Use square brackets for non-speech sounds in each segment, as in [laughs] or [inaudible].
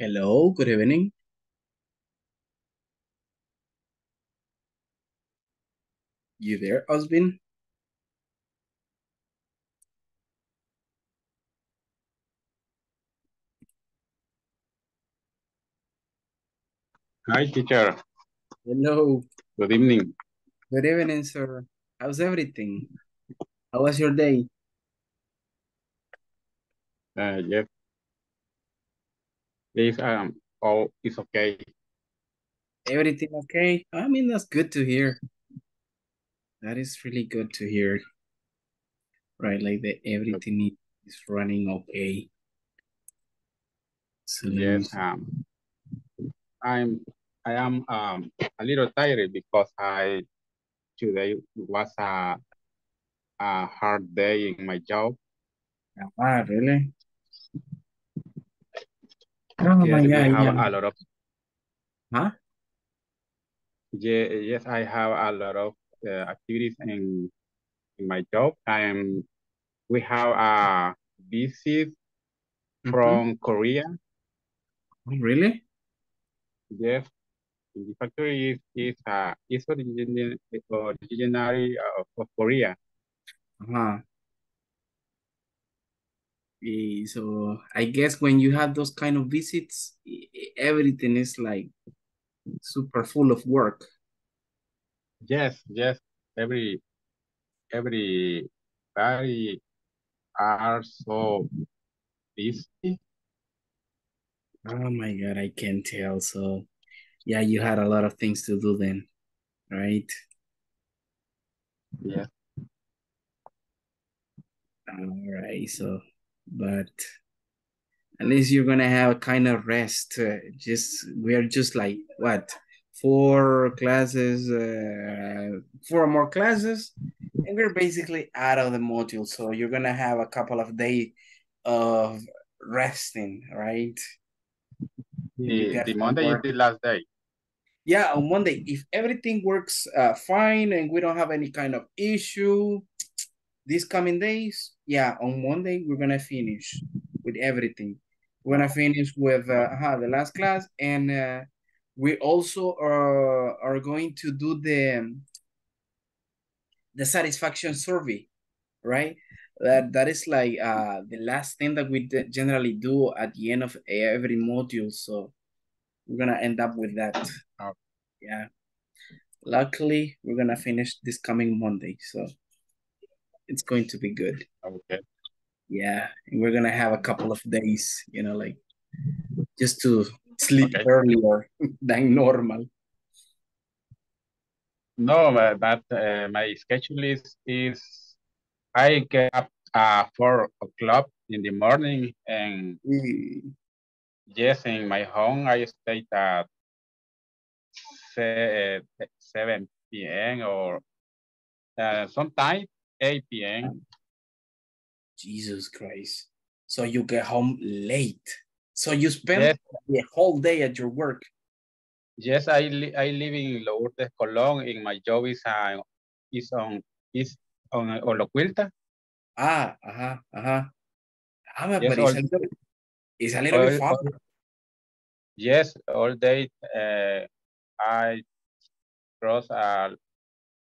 Hello, good evening. You there, Osbin? Hi, teacher. Hello. Good evening. Good evening, sir. How's everything? How was your day? Uh, yes. This um all is okay. Everything okay? I mean, that's good to hear. That is really good to hear. Right, like that everything is running okay. So Yes. Um, I'm I am um a little tired because I today was a a hard day in my job. Ah, really? Oh yes, my we God, have yeah. a lot of Huh? yeah, yes, I have a lot of uh, activities in in my job. I'm we have a visit Mhm. from Korea. Oh, really? Yes, the factory is is uh, is origin, originary of, of Korea. Uh-huh. Eh, So I guess when you have those kind of visits, everything is like super full of work. Yes, yes. Every every everybody are so busy. Oh my God, I can tell. So yeah, you had a lot of things to do then, right? Yeah. All right. So, but at least you're gonna have a kind of rest. Uh, just we're just like what four classes, uh, four more classes, and we're basically out of the module. So you're gonna have a couple of days of resting, right? The, the Monday is the last day. Yeah, on Monday, if everything works uh, fine and we don't have any kind of issue, these coming days, yeah, on Monday we're gonna finish with everything. We're gonna finish with uh, uh, the last class, and uh, we also are are going to do the the satisfaction survey, right? That that is like uh the last thing that we generally do at the end of every module. So we're gonna end up with that. Oh. Yeah. Luckily, we're gonna finish this coming Monday, so it's going to be good. Okay. Yeah, and we're gonna have a couple of days, you know, like just to sleep Okay. earlier [laughs] than normal. No, but, but uh, my schedule is is I get up at four o'clock in the morning, and Mm. yes, in my home I stay at uh, seven p.m. or uh, sometimes eight p.m. Jesus Christ. So you get home late. So you spend Yes. the whole day at your work. Yes, I li I live in Lourdes, Colón, and my job is uh, is on is on Olocuilta. Ah, ajá, ajá. Ah, Yes, but it's a little, it's a little all, bit far. all- yes, all day uh, I cross a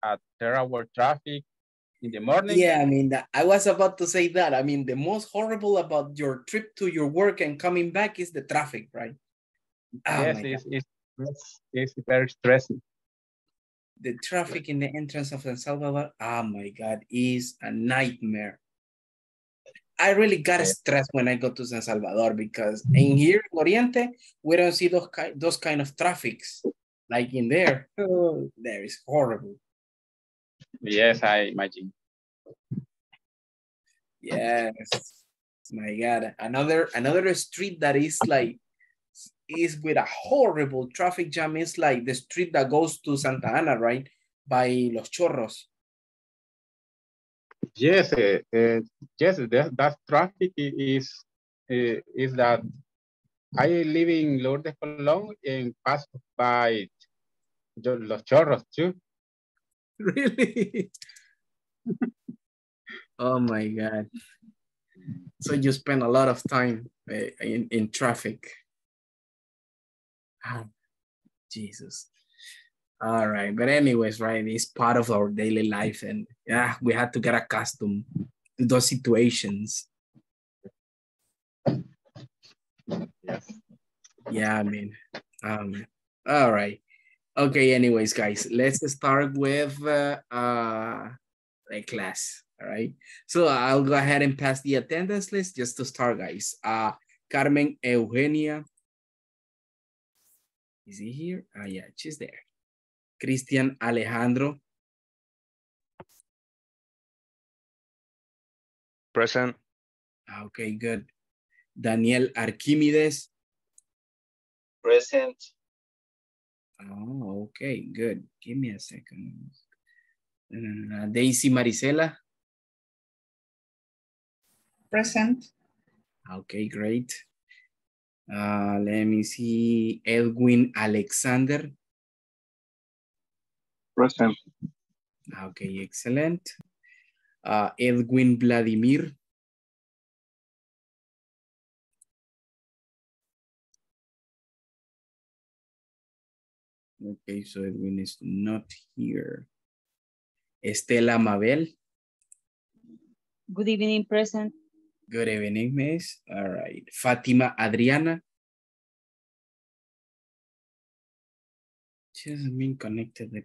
a terrible traffic in the morning. Yeah, I mean, I was about to say that. I mean, the most horrible about your trip to your work and coming back is the traffic, right? Oh yes, it's, it's it's it's very stressing. The traffic in the entrance of San Salvador, oh my God, is a nightmare. I really got Yeah. stressed when I go to San Salvador because in here, in Oriente, we don't see those, ki- those kind of traffics. Like in there, oh, [laughs] there is horrible. Yes, I imagine. Yes. My God. Another another street that is like is with a horrible traffic jam is like the street that goes to Santa Ana, right? By Los Chorros. Yes, uh, uh, yes, that, that traffic is uh, is that I live in Lourdes, Colón, and pass by Los Chorros too. [laughs] Really? [laughs] oh my God. So you spend a lot of time uh, in, in traffic. Jesus. All right. But anyways, right, it's part of our daily life. And yeah, we had to get accustomed to those situations. Yes. Yeah, I mean, um, all right. Okay, anyways, guys, let's start with uh, uh, a class, all right? So I'll go ahead and pass the attendance list just to start, guys. Uh, Carmen Eugenia. Is he here? Ah, yeah, she's there. Cristian Alejandro. Present. Ah, Okay, good. Daniel Archimedes. Present. Oh, okay, good. Give me a second. Uh, Daisy Marisela. Present. Okay, great. Uh, let me see. Edwin Alexander. Present. Okay, excellent. Uh, Edwin Vladimir. Okay, so Edwin is not here. Estela Mabel. Good evening, present. Good evening, miss. All right. Fatima Adriana. She hasn't been connected the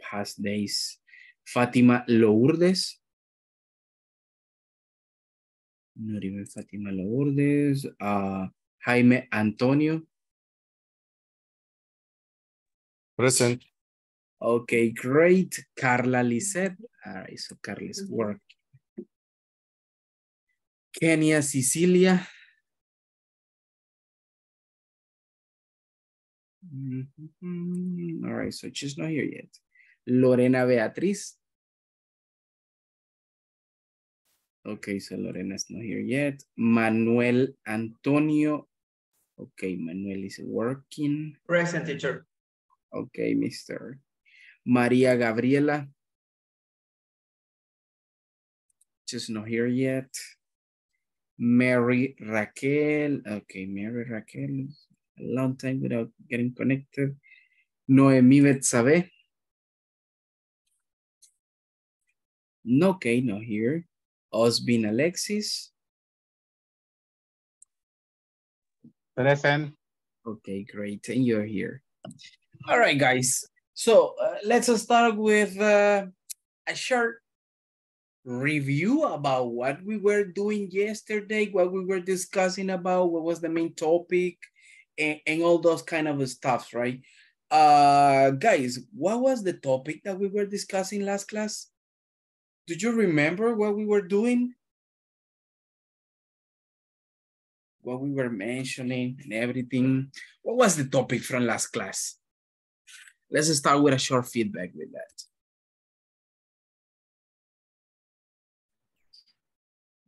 past days. Fatima Lourdes. Not even Fatima Lourdes. Uh, Jaime Antonio. Present. Okay, great. Carla Lisette. All right, so Carla's work. Kenia Cecilia. Mhm. All right, so she's not here yet. Lorena Beatriz. Okay, so Lorena's not here yet. Manuel Antonio. Okay, Manuel is working. Present, teacher. Okay, Mr. Maria Gabriela. Just not here yet. Mary Raquel. Okay, Mary Raquel. A long time without getting connected. Noemi Betsabe. No, okay, not here. Osbin Alexis. Present. Okay, great. And you're here. All right, guys. So uh, let's start with uh, a short review about what we were doing yesterday, what we were discussing about, what was the main topic, and, and all those kind of stuff, right? Uh, guys, what was the topic that we were discussing last class? Do you remember what we were doing? What we were mentioning and everything. What was the topic from last class? Let's start with a short feedback with that.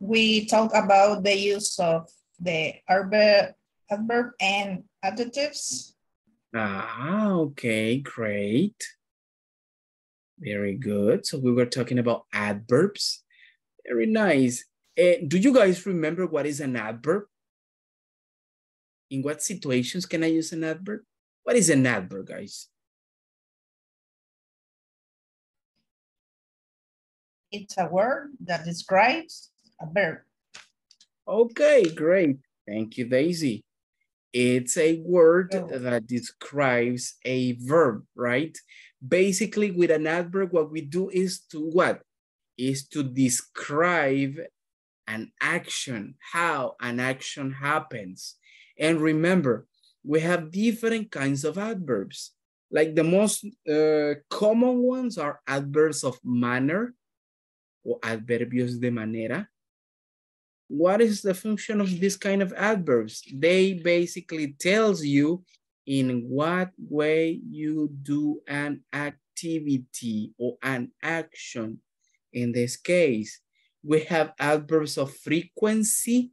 We talk about the use of the adverb, adverb and adjectives. Ah, okay, great. Very good. So we were talking about adverbs. Very nice. Eh, do you guys remember what is an adverb? In what situations can I use an adverb? What is an adverb, guys? It's a word that describes a verb. Okay, great. Thank you, Daisy. It's a word Oh. that describes a verb, right? Basically, with an adverb, what we do is to what? Is to describe an action, how an action happens. And remember, we have different kinds of adverbs. Like the most uh, common ones are adverbs of manner o adverbios de manera. What is the function of this kind of adverbs? They basically tells you in what way you do an activity or an action. In this case, we have adverbs of frequency.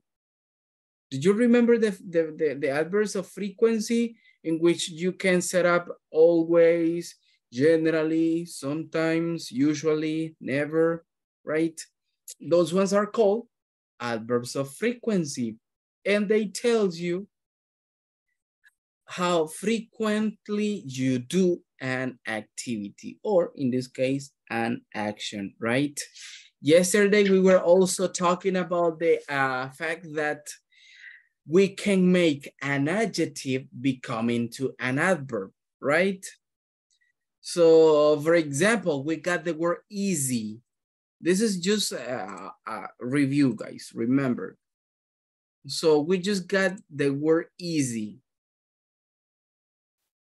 Do you remember the, the, the, the adverbs of frequency in which you can set up always, generally, sometimes, usually, never, right? Those ones are called adverbs of frequency. And they tell you how frequently you do an activity, or in this case, an action, right? Yesterday, we were also talking about the uh, fact that we can make an adjective become into an adverb, right? So, for example, we got the word easy. This is just a, a review, guys, remember. So we just got the word easy.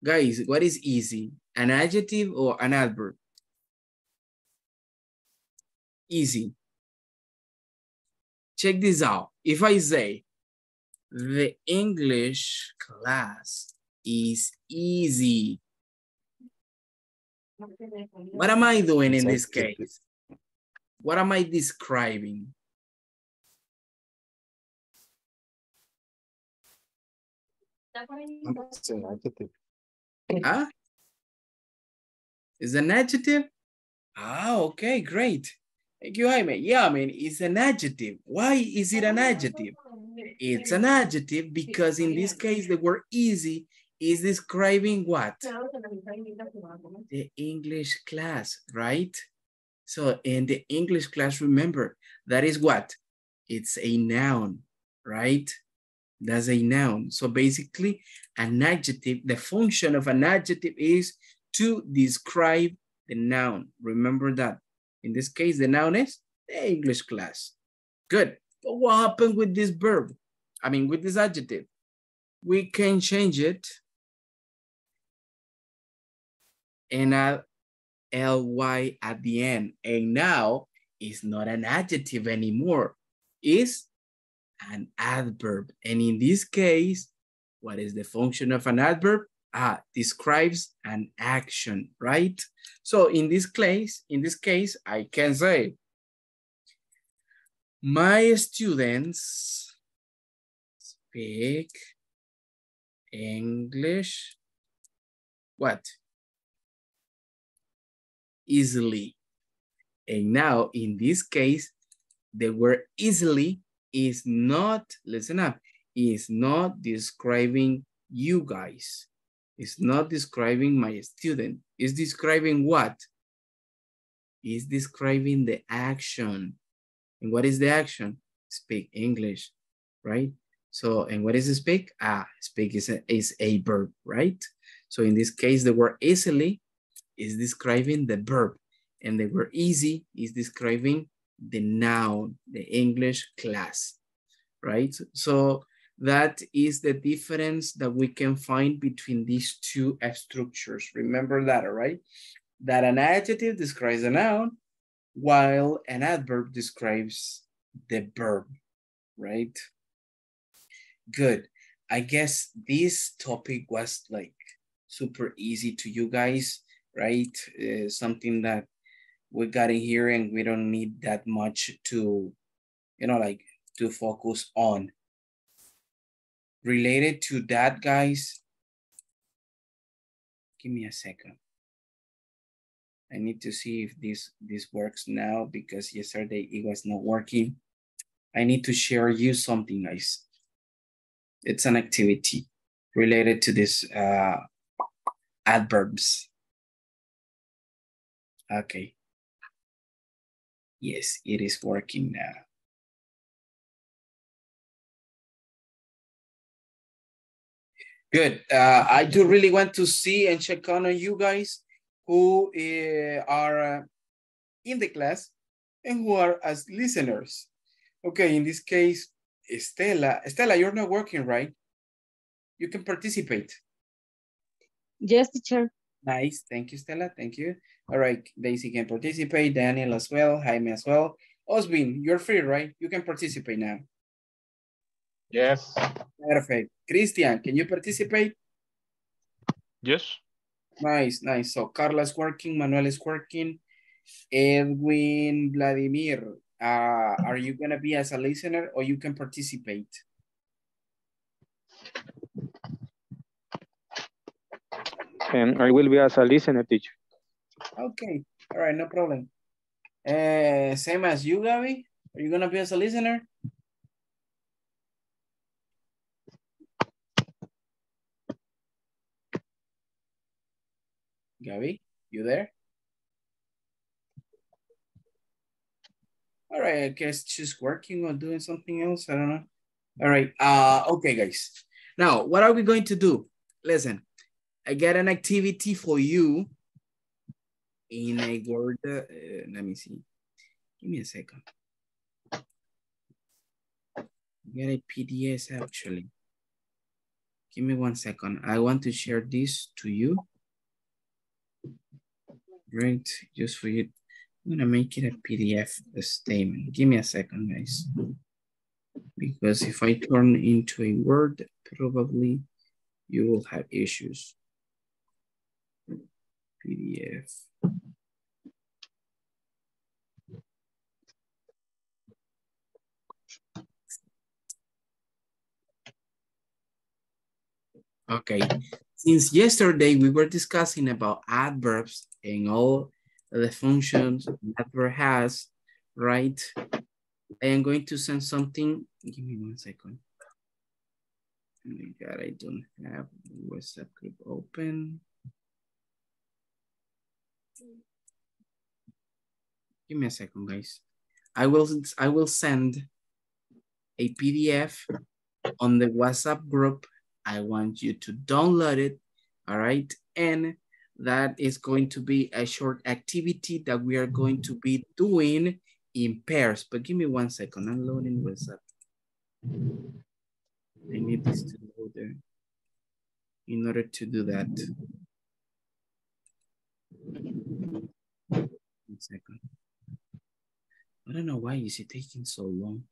Guys, what is easy? An adjective or an adverb? Easy. Check this out. If I say, the English class is easy. What am I doing in this case? What am I describing? It's an adjective. Huh? Is an adjective? Ah, okay, great. Thank you, Jaime. Yeah, I mean, it's an adjective. Why is it an adjective? It's an adjective because in this case, the word easy is describing what? The English class, right? So in the English class, remember, that is what? It's a noun, right? That's a noun. So basically, an adjective, the function of an adjective is to describe the noun. Remember that. In this case, the noun is the English class. Good. But what happened with this verb? I mean, with this adjective? We can change it and add ly at the end. And now it's not an adjective anymore. It's an adverb. And in this case, what is the function of an adverb? Ah, describes an action, right? So in this case, in this case, I can say, my students speak English, what? Easily. And now in this case, the word easily is not, listen up, is not describing you guys. It's not describing my student. It's describing what? It's describing the action. And what is the action? Speak English, right? So, and what is speak? Ah, speak is a, is a verb, right? So in this case, the word easily is describing the verb and the word easy is describing the noun, the English class, right? So that is the difference that we can find between these two structures. Remember that, right? That an adjective describes a noun while an adverb describes the verb, right? Good. I guess this topic was like super easy to you guys, right? Uh, something that we got in here and we don't need that much to, you know, like to focus on. Related to that, guys, give me a second. I need to see if this, this works now because yesterday it was not working. I need to share you something, guys. It's an activity related to this uh, adverbs. Okay. Yes, it is working now. Good. Uh, I do really want to see and check on you guys who uh, are uh, in the class and who are as listeners. Okay, in this case, Estela. Estela, you're not working, right? You can participate. Yes, teacher. Nice. Thank you, Stella. Thank you. All right. Daisy can participate. Daniel as well. Jaime as well. Osbin, you're free, right? You can participate now. Yes. Perfect. Christian, can you participate? Yes. Nice, nice. So Carla's working, Manuel is working. Edwin, Vladimir, uh, are you gonna be as a listener or you can participate? And I will be as a listener teacher. Okay, all right, no problem. Uh, same as you, Gabby? Are you gonna be as a listener? Gabby, you there? All right, I guess she's working or doing something else. I don't know. All right. Uh, okay, guys. Now, what are we going to do? Listen, I got an activity for you in a word. Uh, let me see. Give me a second. Get a PDF actually. Give me one second. I want to share this to you. Right, just for you. I'm gonna make it a PDF a statement. Give me a second, guys. Because if I turn into a Word, probably you will have issues. PDF. Okay, since yesterday we were discussing about adverbs and all the functions adverb has, right? I am going to send something. Give me one second. Oh my God, I don't have WhatsApp group open. Give me a second, guys. I will I will send a PDF on the WhatsApp group I want you to download it, all right? And that is going to be a short activity that we are going to be doing in pairs. But give me one second, I'm loading WhatsApp. I need this to load there in order to do that. One second. I don't know why is it taking so long.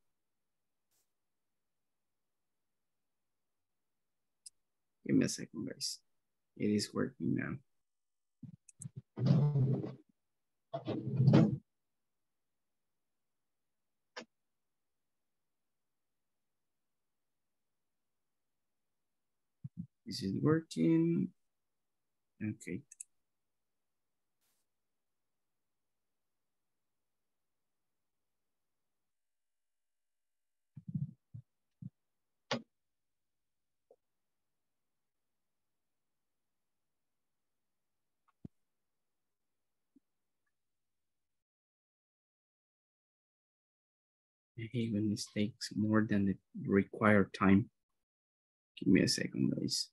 Give me a second, guys. It is working now. Is it working? Okay. When this takes more than the required time. Give me a second, guys.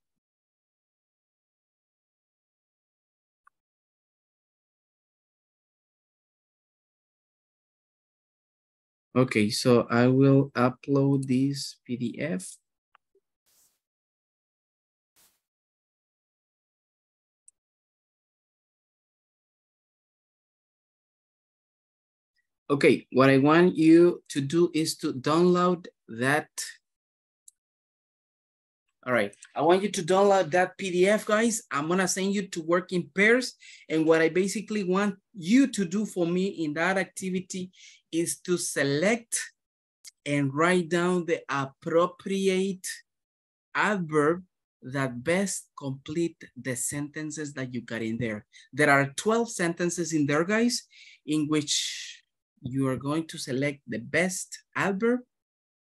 Okay, so I will upload this PDF. Okay, what I want you to do is to download that. All right, I want you to download that PDF, guys. I'm gonna send you to work in pairs. And what I basically want you to do for me in that activity is to select and write down the appropriate adverb that best complete the sentences that you got in there. There are 12 sentences in there, guys, in which you are going to select the best adverb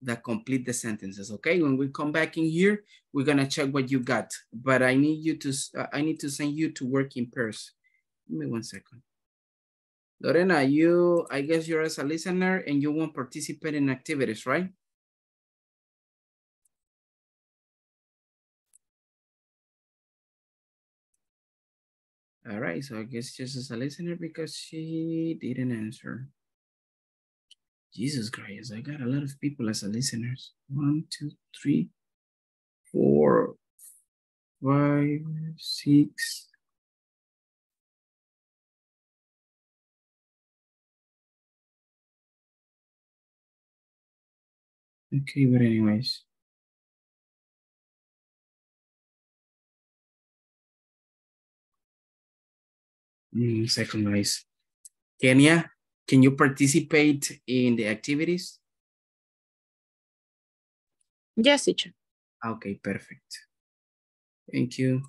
that complete the sentences, okay? When we come back in here, we're gonna check what you got, but I need you to, uh, I need to send you to work in pairs. Give me one second. Lorena, you, I guess you're as a listener and you won't participate in activities, right? All right, so I guess just as a listener because she didn't answer. Jesus Christ, I got a lot of people as a listeners. One, two, three, four, five, six. Okay, but anyways. Mm, second guys. Kenia, can you participate in the activities? Yes, teacher. Okay, perfect. Thank you.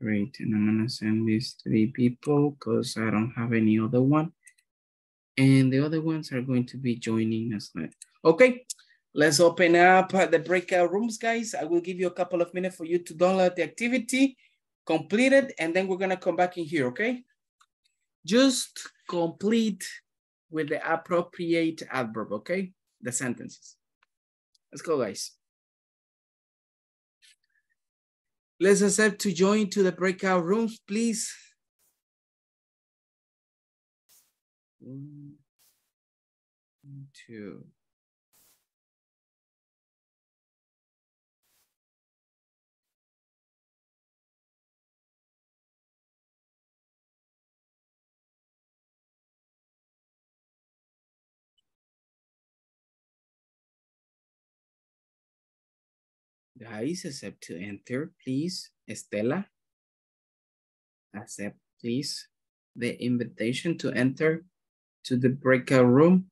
Great, and I'm gonna send these three people because I don't have any other one. And the other ones are going to be joining us. Okay, Let's open up the breakout rooms, guys. I will give you a couple of minutes for you to download the activity, complete it, and then we're gonna come back in here, okay? Just complete with the appropriate adverb, okay? The sentences. Let's go, guys. Let's accept to join to the breakout rooms, please. One, two. Guys, accept to enter, please. Estela, accept, please, the invitation to enter to the breakout room.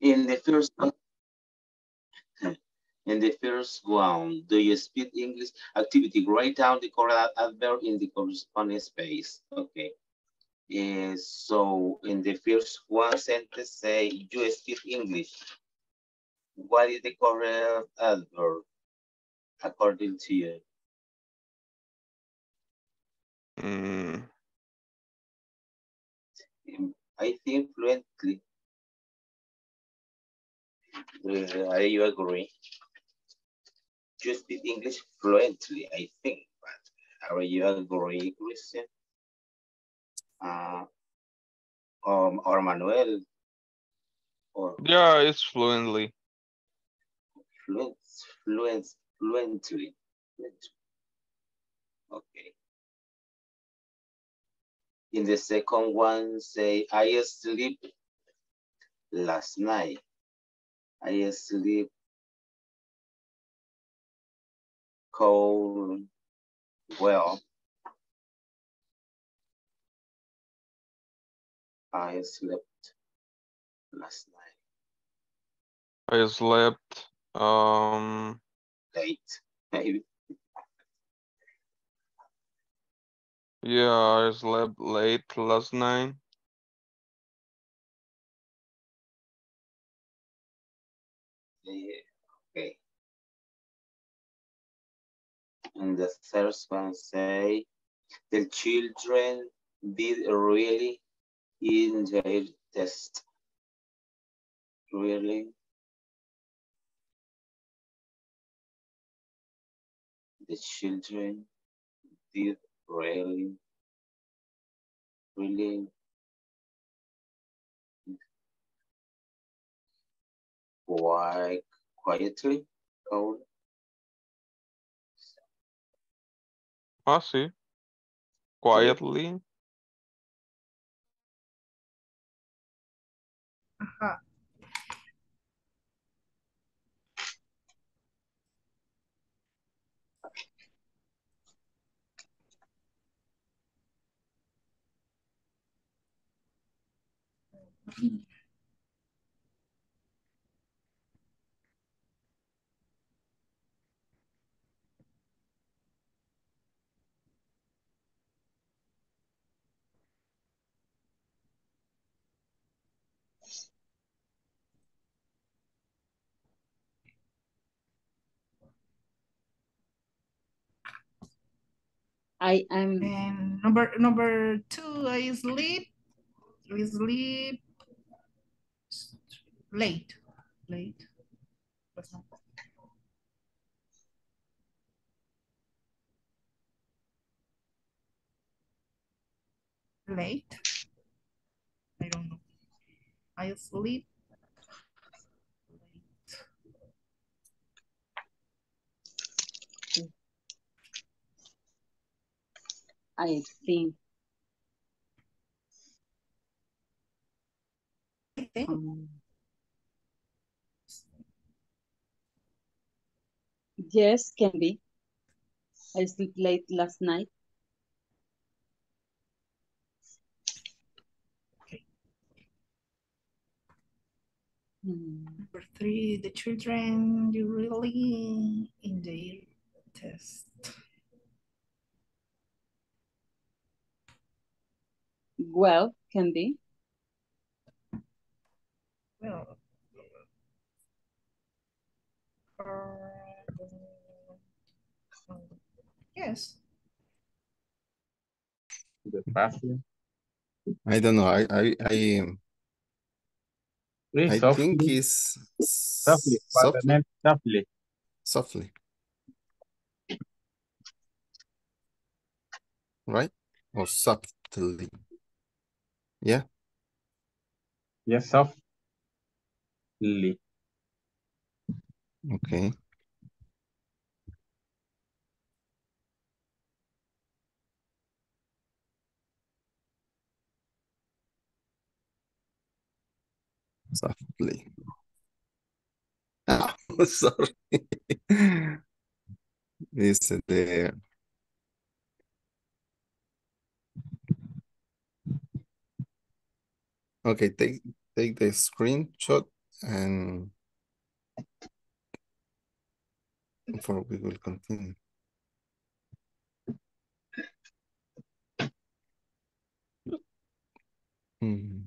In the first in the first one, do you speak English? Activity, write down the correct adverb in the corresponding space. Okay. Uh, so in the first one sentence, say you speak English. What is the correct adverb according to you? Mm, I think fluently. Uh, are you agree? You speak English fluently, I think, but are you agree, Christian? Uh, um, or Manuel? Or yeah, it's fluently. fluent, fluent, fluently. Okay. In the second one, say, I sleep last night. I sleep cold well. I slept last night I slept um late. Maybe. yeah, I slept late last night. Yeah, And the third one say, the children did really enjoy test. Really. The children did really, really quiet, quietly. Oh, Ah, sí. Quietly. Ajá. I am And number number two, I sleep. We sleep late. Late. What's that? Late. I don't know. I sleep. I think um, yes can be. I sleep late last night. Hmm. Number three, the children you really in the test. Well, can be. Well. uh, Yes, Despacio. I don't know. I I I, Sí, I softly, think it's softly, softly. softly. softly. Softly. Right? Or softly. Yeah. Yes, softly. Okay. Softly. [laughs] Ah, sorry. [laughs] Dice de Okay, take take the screenshot and before we will continue. Hmm.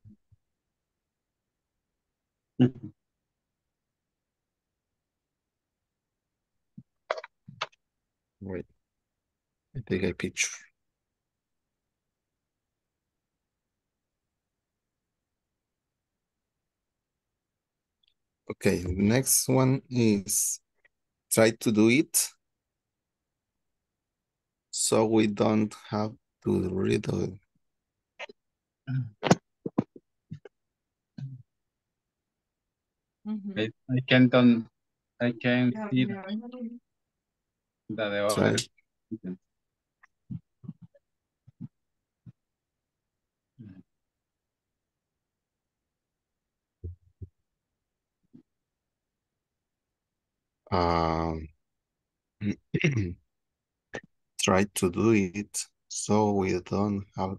Wait. I take a picture. Okay, the next one is try to do it. So we don't have to read it. Mhm. I, I can't, un- I can Yeah, see yeah. that the Try. Um, [clears throat] try to do it so we don't have.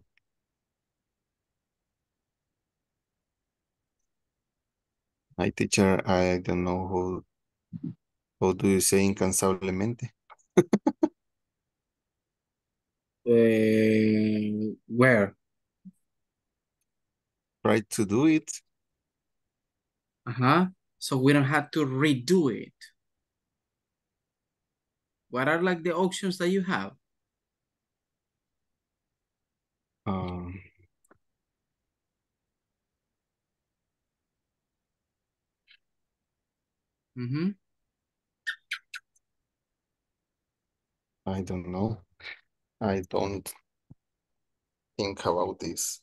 My teacher, I don't know who, how do you say incansablemente? Uh, [laughs] where? Try to do it. Uh-huh. So we don't have to redo it. What are like the options that you have? Um, Mm-hmm. I don't know. I don't think about this.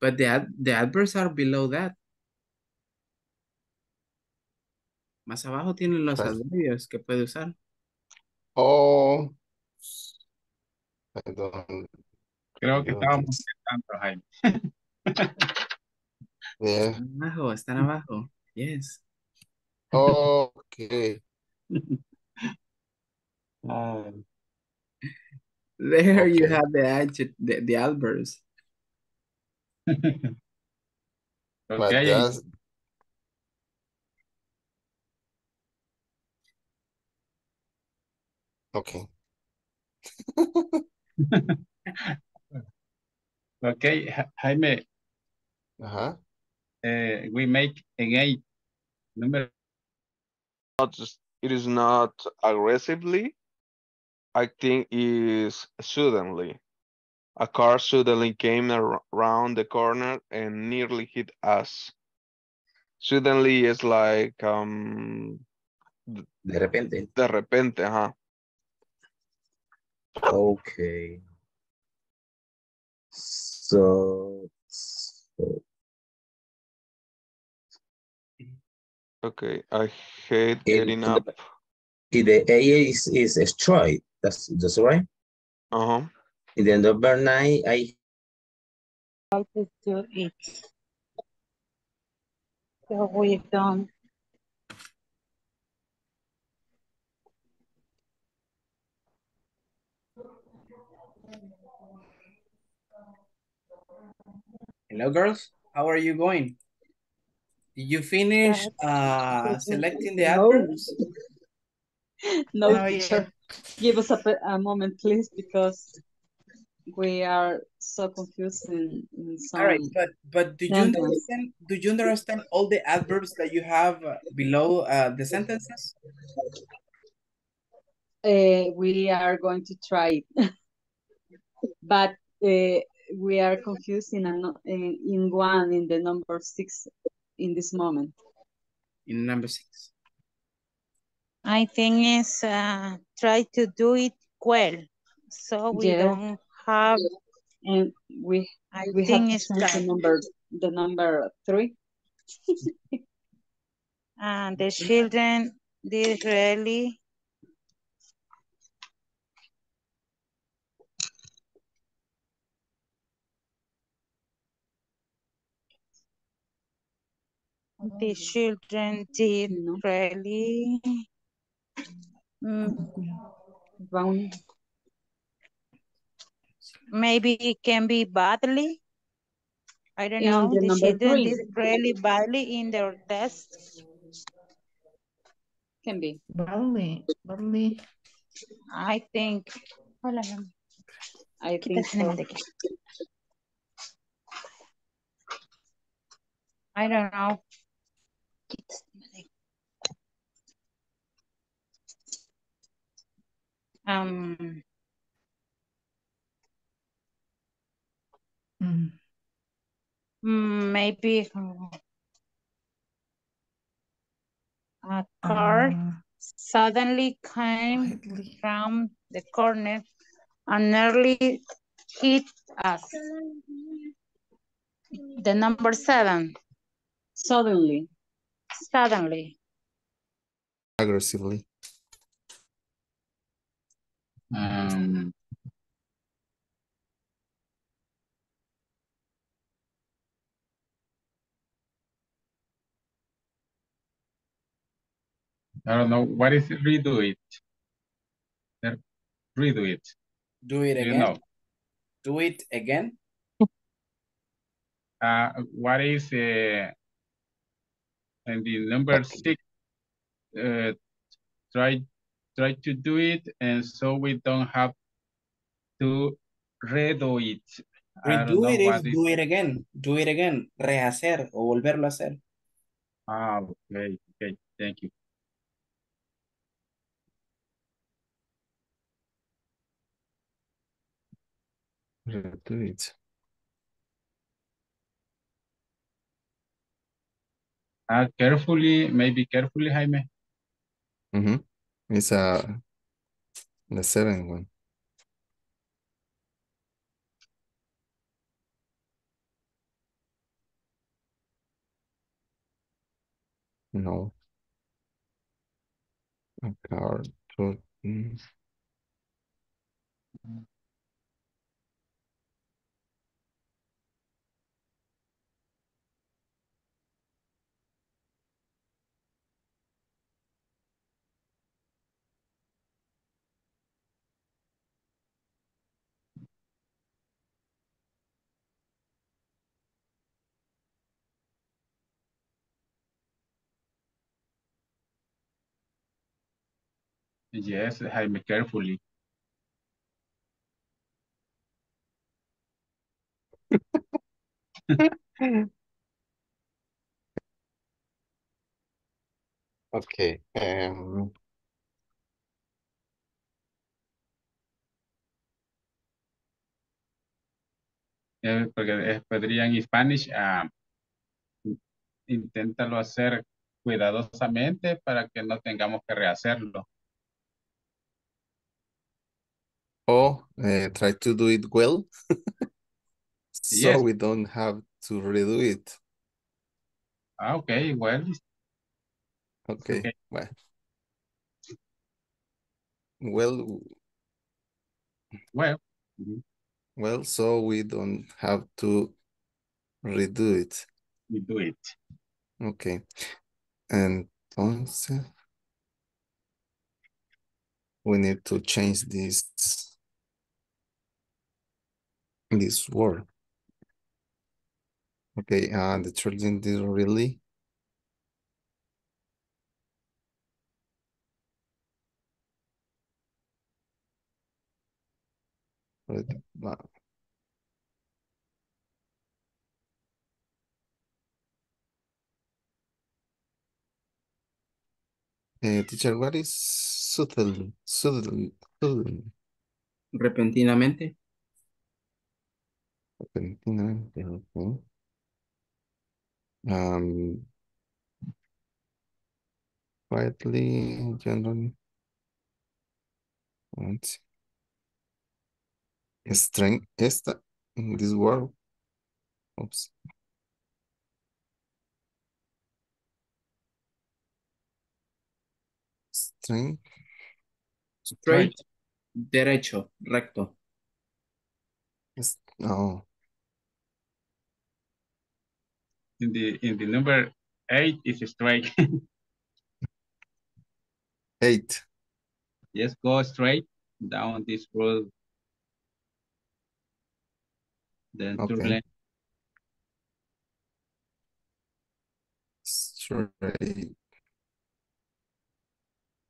But the ad the adverbs are below that. Más abajo tienen los adverbios que puede usar. Oh, I don't. Creo que know estábamos this. pensando, Jaime. [laughs] Yeah. Están abajo, están abajo. Yes. Okay. Ah, [laughs] There you have the adjective, the, the adverbs. [laughs] But okay, that's okay. [laughs] okay, Ja- Jaime, Uh-huh. uh, we make an eight. Number, Not just, it is not aggressively. I think is suddenly. A car suddenly came around the corner and nearly hit us. Suddenly is like, um, De repente. de repente, huh? Okay. So, so Okay, I hate In- getting in up. if the A is, is destroyed, that's, that's right. Uh-huh. In the number nine, I, How to do it. So we don't. Hello, girls. How are you going? Did you finish uh, selecting the No. adverbs? [laughs] No, No, teacher. Give us a, a moment, please, because we are so confused in, in some. All right, but but do you sentence. understand? Do you understand all the adverbs that you have uh, below uh, the sentences? Uh, we are going to try it. [laughs] but uh, we are confused in, an, in, in one, in the number six in this moment. In number six. I think is uh, try to do it well, so we Yeah. don't have. And we I we have think to it's the number the number three. [laughs] And the children did really the children did No. really mm, Wrong. maybe it can be badly. I don't In know. the The children three. did really badly in their test. Can be. Badly, badly. I think. Hola, ma'am. I think so. I don't know. Um, Mm. maybe uh, a car Uh, suddenly came badly. from the corner and nearly hit us. The number seven, Suddenly. Suddenly. Aggressively. Um, I don't know, what is it? redo it? Redo it, Do it do you again. know? Do it again. Uh, what is, uh, and the number six, uh, try, try to do it, and so we don't have to redo it. Redo it is what is, do it again. Do it again. Rehacer o volverlo a hacer. ah, okay, okay, thank you. Do it. Uh, carefully, maybe carefully, Jaime. Mm-hmm. It's uh, the seventh one. No. A car. Yes, Jaime, carefully. [laughs] Okay. Um, Eh, porque después dirían en Spanish, ah, inténtalo hacer cuidadosamente para que no tengamos que rehacerlo. Or uh, try to do it well. [laughs] so Yes. we don't have to redo it. Ah, okay, well, Okay. okay. Well. Well, well, well, so we don't have to redo it. we do it. Okay. Entonces, we need to change this this word. Okay, uh, the children did really But, uh, Uh, teacher, what is suddenly? Suddenly. Repentinamente repentinamente, okay. Um, quietly, generally. Let's see. Strength, esta, in this world. Oops. Strength, Straight. Derecho. Recto. no, In the in the number eight is straight. [laughs] eight. Just go straight down this road. Then turn left. Straight.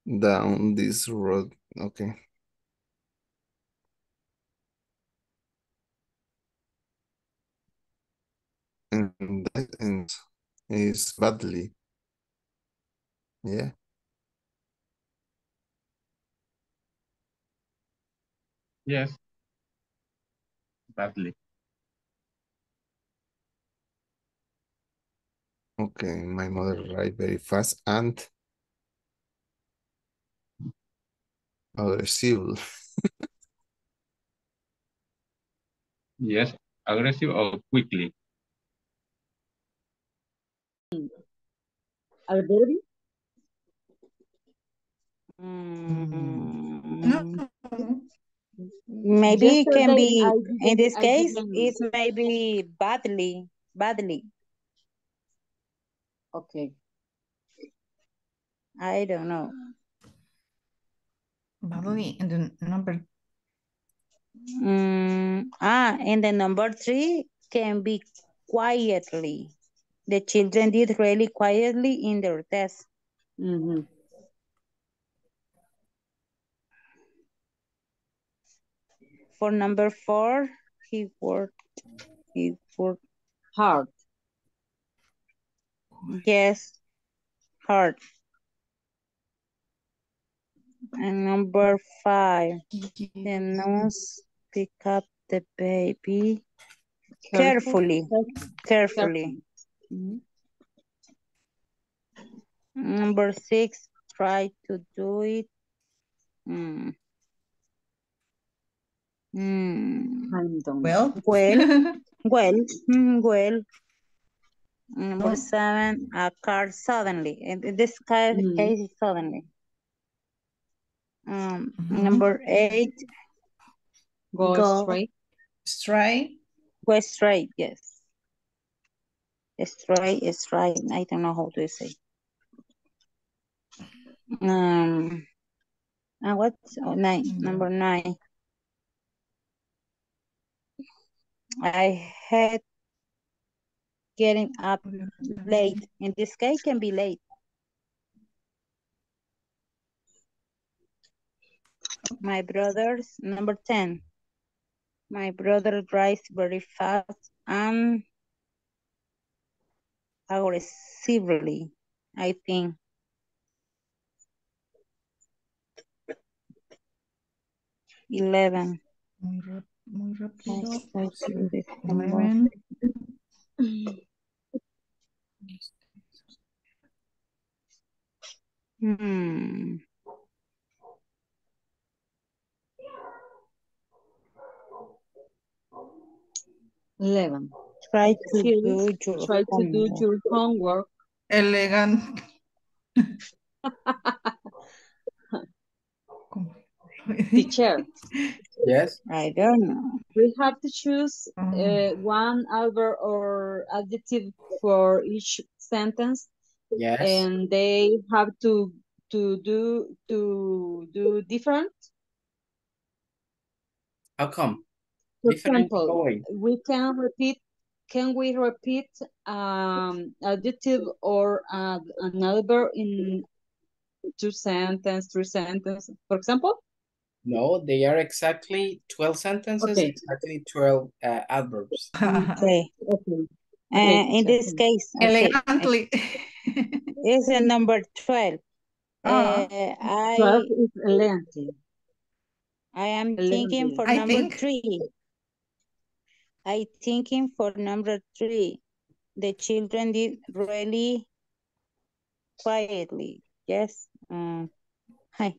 Down this road, okay. Ends is badly. Yeah, Yes. Badly. okay. My mother write very fast and aggressive. Yes. Aggressive or quickly. Alberti? Mm, Maybe it can Yesterday be, I in this I case, didn't- it's maybe badly, badly. Okay. I don't know. Badly in the number Mm, ah, and the number three can be quietly. The children did really quietly in their test. Mhm. For number four, he worked, he worked, Hard. yes, hard. And number five, the nurse pick up the baby carefully, carefully. Mhm. Number six, try to do it. Mm. Mm. I don't know. well. Well, [laughs] well, mm, well. Number Oh. seven, a car suddenly. In in this ca- Mm. case, is suddenly. Um, Mhm. number eight, Go, Go. straight. Straight. go straight. Yes, straight, straight. I don't know how to say. Um, and what's oh, nine? Number nine. I had getting up late. In this case, can be late. My brother's number 10. My brother drives very fast and aggressively, I think. Eleven. Muy, rap- muy rápido. Let's try to do this one more. Eleven. Hmm. Eleven. Try to do your Try to do homework. your homework. Elegant. [laughs] Teacher, Yes. I don't know. we have to choose uh, one adverb or adjective for each sentence, Yes. and they have to to do to do different. How come? For Different example, way. we can repeat. Can we repeat um adjective or uh, an adverb in two sentence, three sentence, for example? No, they are exactly 12 sentences, Okay. exactly 12 uh, adverbs. [laughs] Okay. Okay. Uh, in this Exactly. case, okay, Elegantly. [laughs] is a number 12. Ah. Uh, I, Twelve is elegantly. I am Eleven thinking for I number think. three. I thinking for number three. The children did really quietly. Yes. Um, [laughs] hi.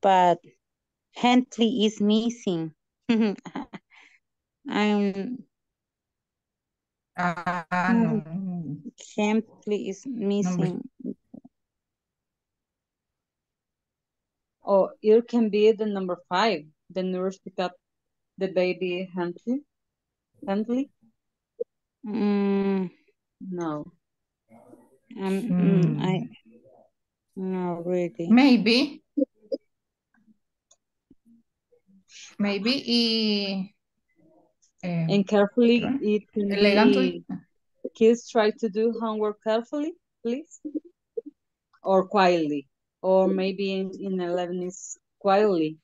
But Hentley is missing. [laughs] I'm Ah, no. Hentley is missing. Or it can be the number five. The nurse pick up the baby Huntley. Huntley? Mm, No. um, mm, I Hmm. no really. Maybe. Maybe y, eh, And carefully, ¿qué? it can elegantly. be, kids try to do homework carefully, please. Or quietly. Or maybe in, in 11 is quietly.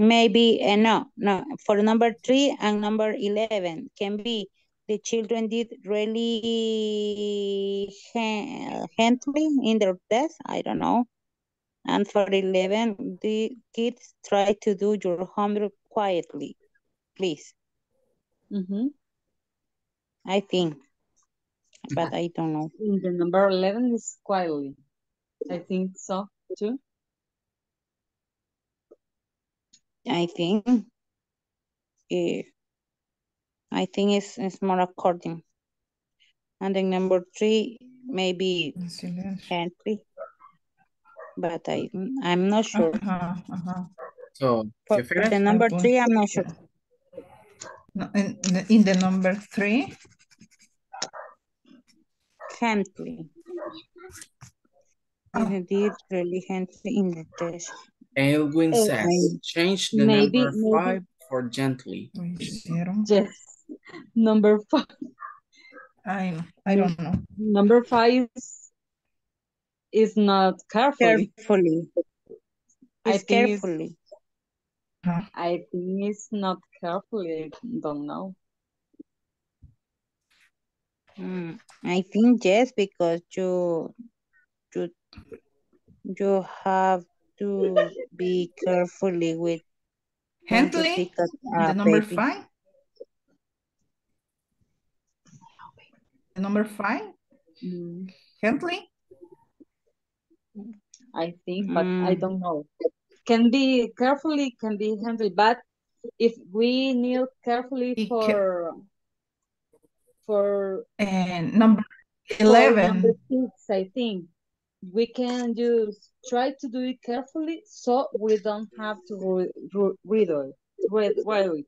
Maybe uh, no, no. For number three and number eleven can be the children did really gently in their test. I don't know. And for eleven, the kids try to do your homework quietly, please. Mm-hmm. I think, but [laughs] I don't know. In the number 11 is quietly. I think so too. I think. eh, I think it's, it's more according. And then number three, maybe Silencio. gently. But I, I'm not sure. Ajá, ajá. So, For the number three, I'm not sure. No, in, in the number three, Gently. Oh. Indeed, really gently in the test. Elwin Eh, says, change the maybe- number maybe- five for gently. Yes. Number five. I, I don't know. Number five is, is not carefully. Carefully. I It's think it's- carefully. I think it's not carefully. I don't know. Mm, I think yes, because you, you, you have to [laughs] be carefully with when you Gently, pick up the number baby. five. The number five, Mm, gently. I think, but I Mm. don't know. Can be carefully, can be handled, but if we kneel carefully Y for ca- for And number for number eleven, six, I think we can just try to do it carefully so we don't have to re- re- read it. Read, read it.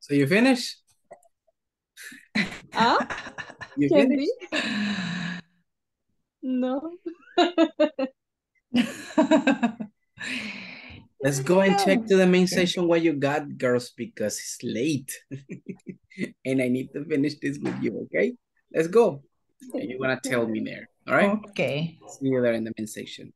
So you finish? Ah, [laughs] You can finish? be? No. [laughs] Let's go and check to the main session what you got, girls, because it's late. [laughs] and I need to finish this with you, okay? Let's go. And you're gonna tell me there. All right. Okay. See you there in the main section.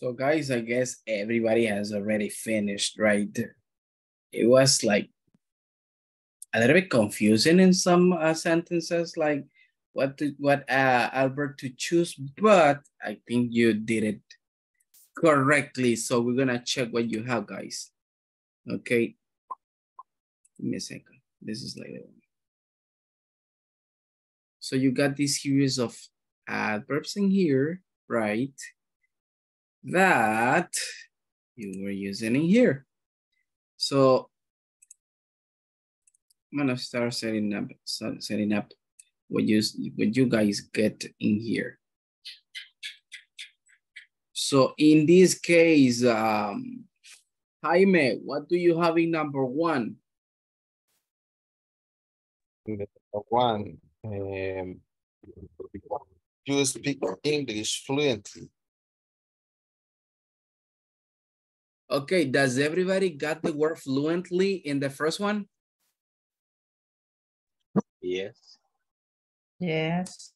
So guys, I guess everybody has already finished, right? It was like a little bit confusing in some uh, sentences, like what to, what uh, Albert to choose, but I think you did it correctly. So we're gonna check what you have, guys. Okay. Give me a second. This is like So you got this series of adverbs in here, right? That you were using in here. So I'm gonna start setting up setting up what you what you guys get in here. So in this case, um, Jaime, what do you have in number one? Number one, um, you speak English fluently. Okay, does everybody got the word fluently in the first one? Yes. Yes.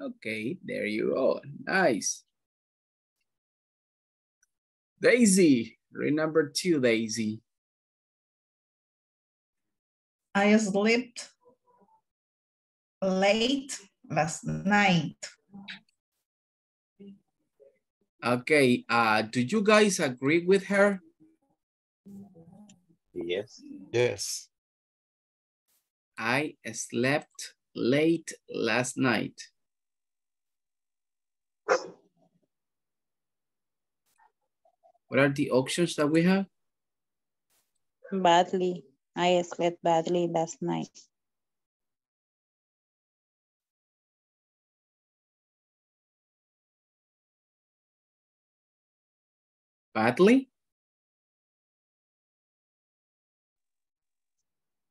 Okay, there you go. Nice. Daisy, read number two, Daisy. I slept late last night. Okay, uh, do you guys agree with her? Yes. Yes. I slept late last night. What are the options that we have? Badly. I slept badly last night. Badly?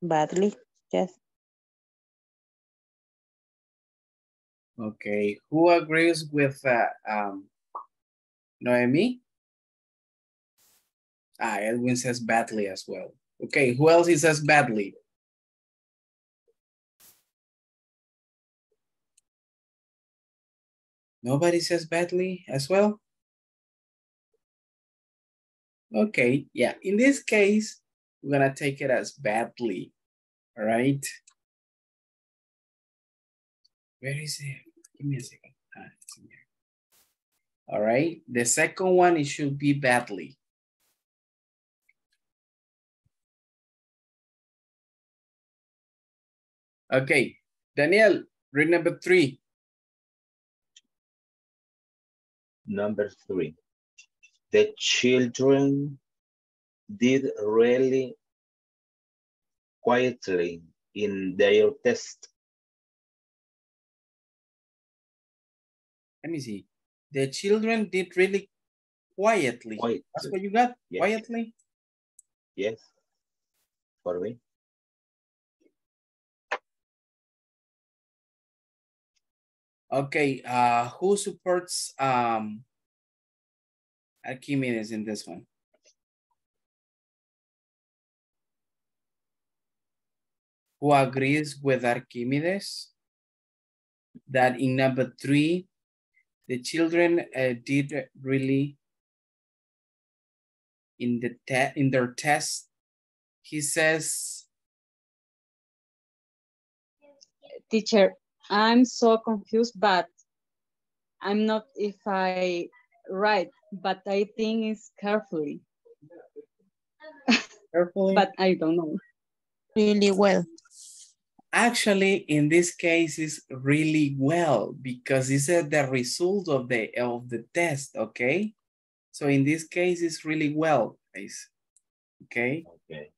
Badly, yes. Okay, who agrees with uh, um, Noemi? Ah, Edwin says badly as well. Okay, who else he says badly? Nobody says badly as well? Okay, yeah, in this case, we're gonna take it as badly, all right? Where is it? Give me a second. Ah, it's in here. All right, the second one, it should be badly. Okay, Daniel, read number three. Number three. The children did really quietly in their test. Let me see. The children did really quietly. Quietly. That's what you got? Yes. Quietly? Yes. For me. Okay, uh, who supports um Archimedes in this one? Who agrees with Archimedes that in number three, the children uh, did really in the in their test. He says, Teacher, I'm so confused, but I'm not if I right, but I think it's carefully, [laughs] carefully. but I don't know. Really well. Actually, in this case, is really well because it's said the result of the of the test. Okay, so in this case, it's really well, guys. Okay, Okay.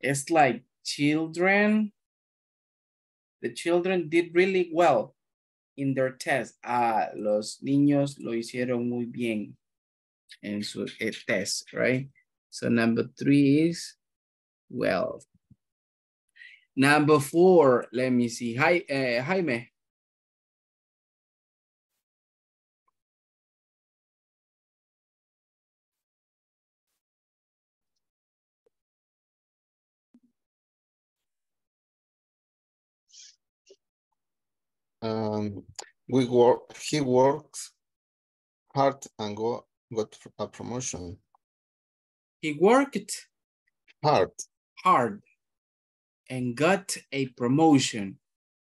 it's like children. The children did really well in their test. Ah, los niños lo hicieron muy bien en su eh, test, right? So number three is well. Number four, let me see. Hi, uh, Jaime. Um, we work, he works hard and go, got a promotion. He worked Hard. hard and got a promotion.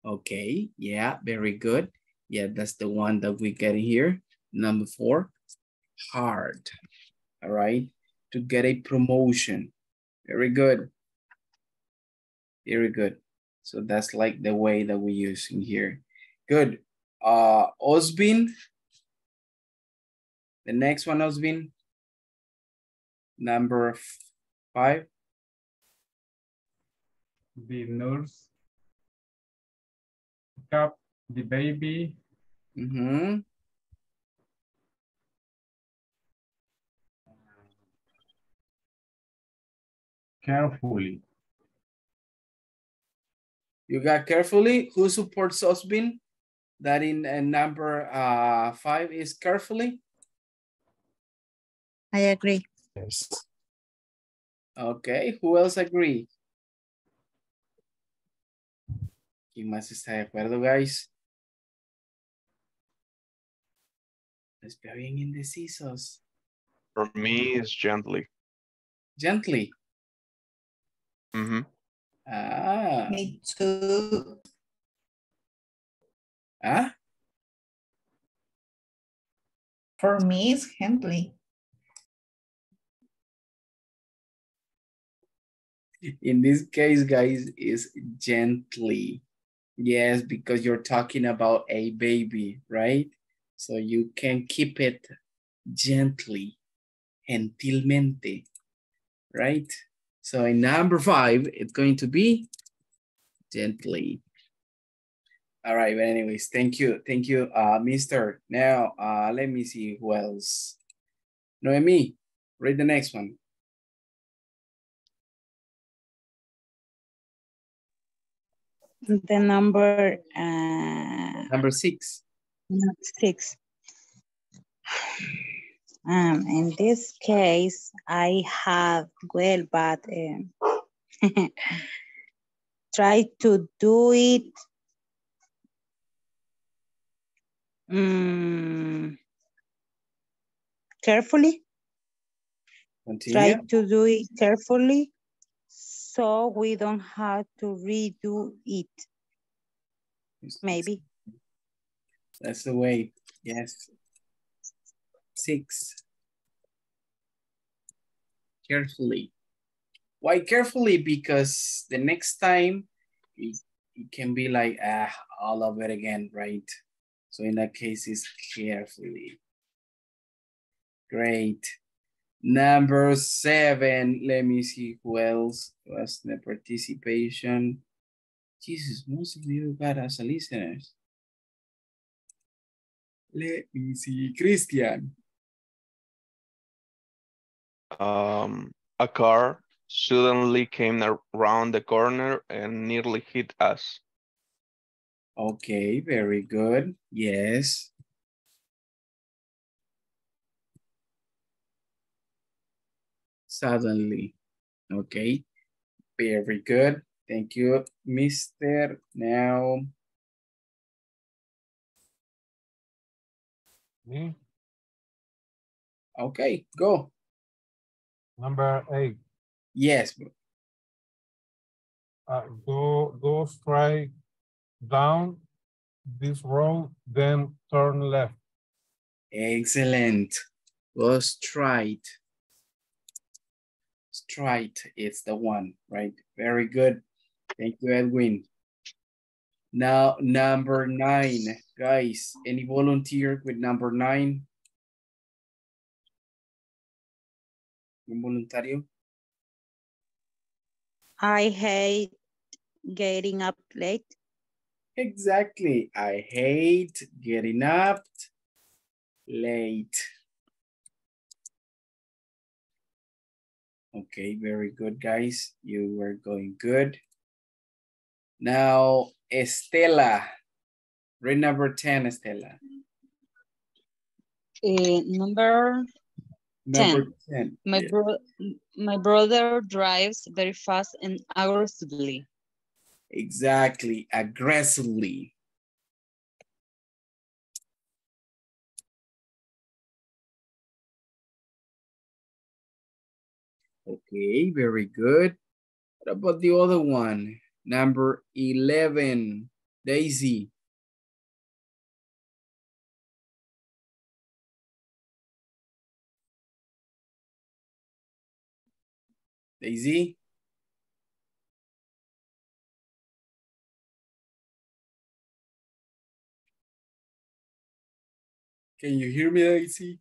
Okay, yeah, very good. Yeah, that's the one that we get here. Number four, hard. All right, to get a promotion. Very good. Very good. So that's like the way that we use in here. Good. Uh, Osbin. The next one, has been Number five. The nurse cup the baby Mm-hmm. carefully. You got carefully. Who supports Osbin? That in uh, number uh, five is carefully. I agree. Yes. Okay, who else agree? ¿Quién más está de acuerdo, guys? Les veo bien indecisos. For me, it's gently. Gently. Mm -hmm. Ah, Me too. ah, For me, it's Henley. In this case, guys, is gently. Yes, because you're talking about a baby, right? So you can keep it gently, gentilmente, right? So in number five, it's going to be gently. All right, but anyways, thank you, thank you, uh, Mister. Now, uh, let me see who else. Noemi, read the next one. The number uh, Number six. six. Um, in this case, I have, well, but um, [laughs] try to do it mm, carefully. Try to do it carefully so we don't have to redo it, maybe. That's the way. Yes. Six. Carefully. Why carefully? Because the next time it, it can be like ah all of it again, right? So in that case, it's carefully. Great. Number seven. Let me see who else was the participation. Jesus, most of you got us listeners. Let me see. Christian. Um, a car suddenly came around the corner and nearly hit us. Okay, very good. Yes. Suddenly. Okay. Very good. Thank you, Mister. Now, Me, okay, go. number eight, Yes. uh, go, go straight down this road, then turn left. Excellent. Go straight. Straight is the one, right? Very good. Thank you, Edwin. Now, number nine, guys, any volunteer with number nine? Un voluntario? I hate getting up late. Exactly. I hate getting up late. Okay, very good, guys. You were going good. Now, Estela. Read number 10, Estela. Uh, number Number 10. My yeah. bro my brother drives very fast and aggressively. Exactly, aggressively. Okay, very good. What about the other one? Number 11, Daisy. Daisy? Can you hear me, Daisy?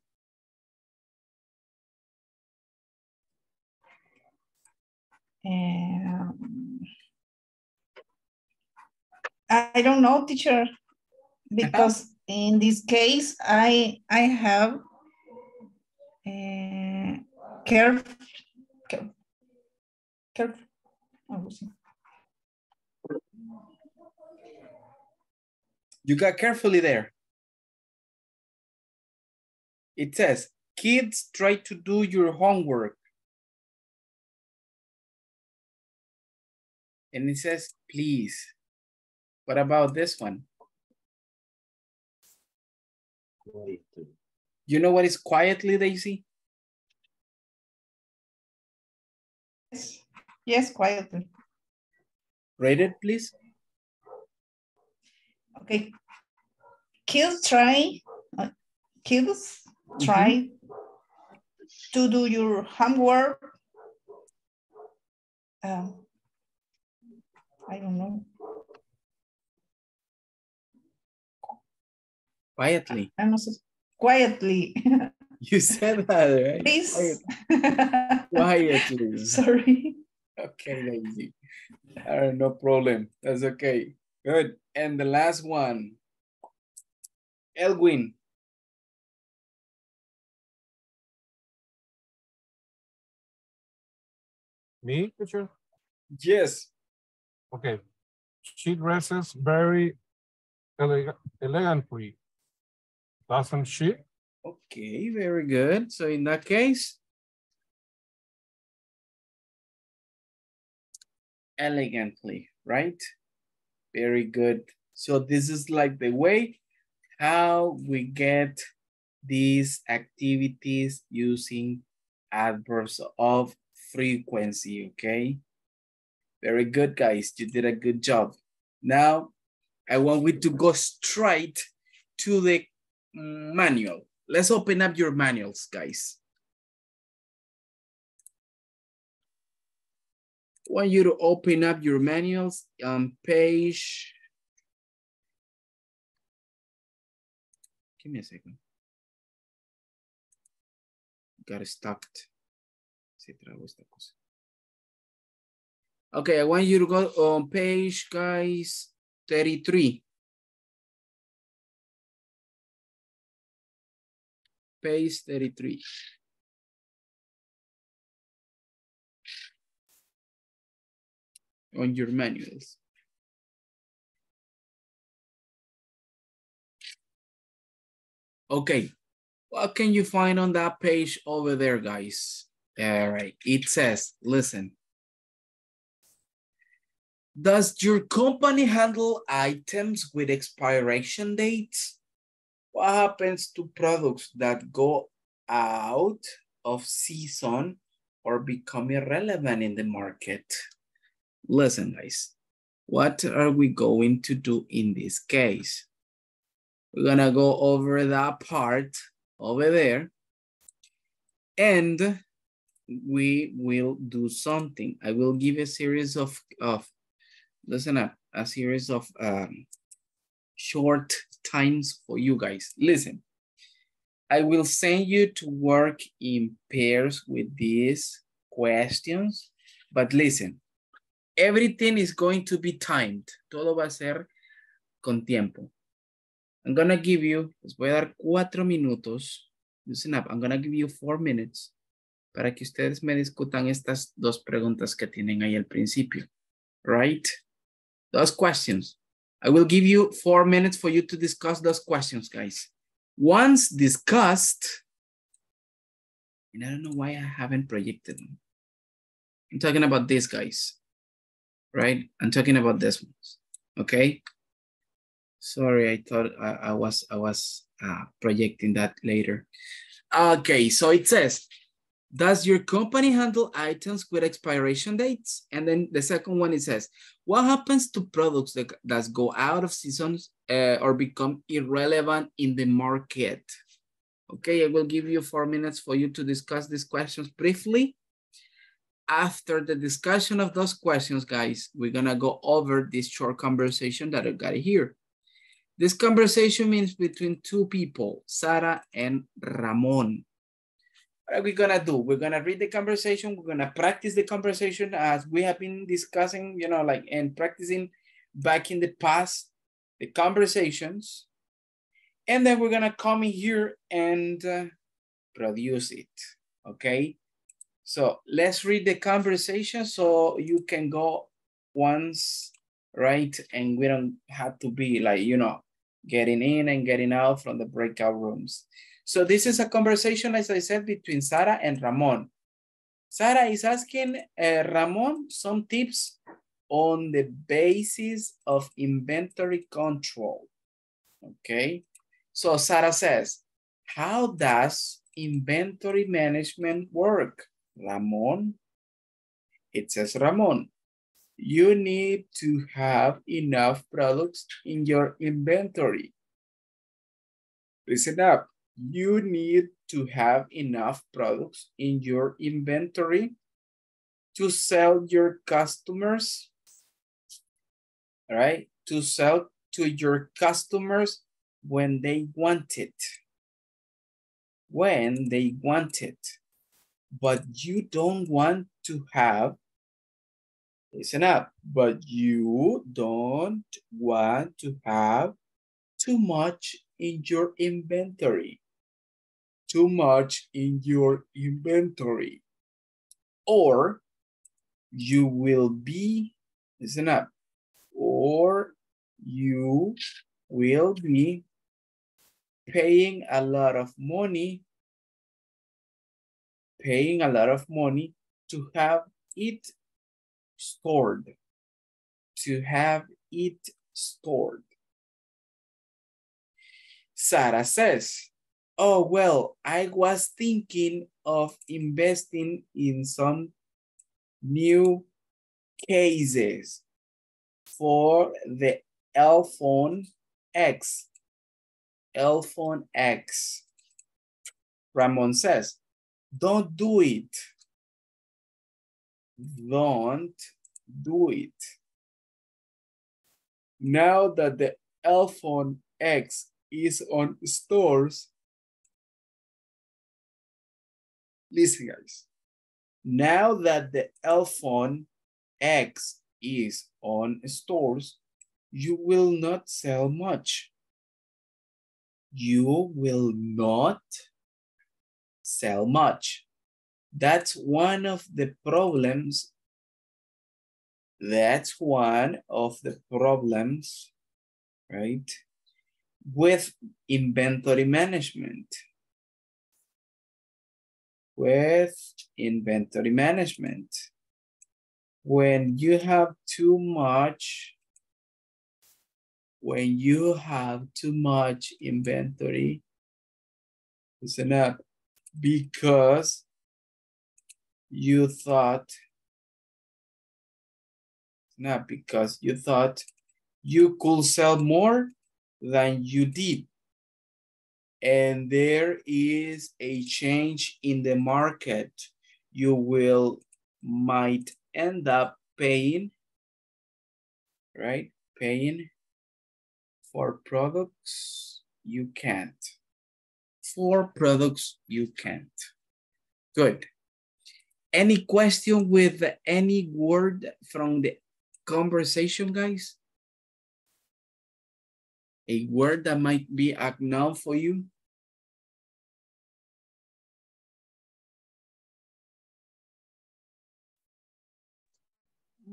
Um, I don't know, teacher, because in this case, I I have uh, care, care, care. You got carefully there. It says, kids try to do your homework. And it says, please. What about this one? Quietly. You know what is quietly, Daisy? Yes, yes, quietly. Rate it, please. Okay. Kids try, uh, kids try to do your homework. Um, I don't know. Quietly. I must quietly. [laughs] You said that, right? Please. [laughs] Quietly. Sorry. Okay, Daisy. All right, no problem. That's okay. Good. And the last one. Elwin. Me, teacher? Yes. Okay. She dresses very elegant, elegantly. Doesn't she? Okay, very good. So in that case, elegantly, right? Very good. So this is like the way how we get these activities using adverbs of frequency, okay? Very good, guys. You did a good job. Now, I want we to go straight to the manual. Let's open up your manuals, guys. I want you to open up your manuals on page. Give me a second. Got cosa. Okay, I want you to go on page, guys, 33. Page 33. On your manuals. Okay, what can you find on that page over there, guys? All right, it says, listen. Does your company handle items with expiration dates? What happens to products that go out of season or become irrelevant in the market? Listen, guys, what are we going to do in this case? We're gonna go over that part over there and we will do something. I will give a series of, of listen up, a series of um, short times for you guys. Listen, I will send you to work in pairs with these questions, but listen, everything is going to be timed. Todo va a ser con tiempo. I'm gonna give you, les voy a dar cuatro minutos. Listen up, I'm gonna give you four minutes para que ustedes me discutan estas dos preguntas que tienen ahí al principio. Right? Those questions. I will give you four minutes for you to discuss those questions, guys. Once discussed, and I don't know why I haven't projected them. I'm talking about these guys, right? I'm talking about this ones, okay? Sorry, I thought I, I was I was uh, projecting that later. Okay, so it says, does your company handle items with expiration dates? And then the second one, it says, what happens to products that, that go out of seasons uh, or become irrelevant in the market? Okay, I will give you four minutes for you to discuss these questions briefly. After the discussion of those questions, guys, we're gonna go over this short conversation that I got here. This conversation means between two people, Sarah and Ramon. What are we gonna do? We're gonna read the conversation. We're gonna practice the conversation as we have been discussing, you know, like and practicing back in the past, the conversations. And then we're gonna come in here and uh, produce it, okay? So let's read the conversation so you can go once, right? And we don't have to be like, you know, getting in and getting out from the breakout rooms. So this is a conversation, as I said, between Sarah and Ramon. Sarah is asking uh, Ramon some tips on the basis of inventory control. Okay, so Sarah says, how does inventory management work? Ramon, it says Ramon, you need to have enough products in your inventory. Listen up, you need to have enough products in your inventory to sell your customers, right? To sell to your customers when they want it. When they want it but you don't want to have, listen up, but you don't want to have too much in your inventory. Too much in your inventory. Or you will be, listen up, or you will be paying a lot of money paying a lot of money to have it stored, to have it stored. Sarah says, oh, well, I was thinking of investing in some new cases for the L phone X. L phone X. Ramon says, don't do it. Don't do it. Now that the L phone X is on stores, listen guys, now that the iPhone X is on stores, you will not sell much. You will not sell much. That's one of the problems. That's one of the problems, right? With inventory management. With inventory management. When you have too much, when you have too much inventory, listen up, because you thought, not because you thought you could sell more than you did. And there is a change in the market. You will might end up paying, right? Paying for products you can't For products you can't. Good. Any question with any word from the conversation, guys? A word that might be a noun for you?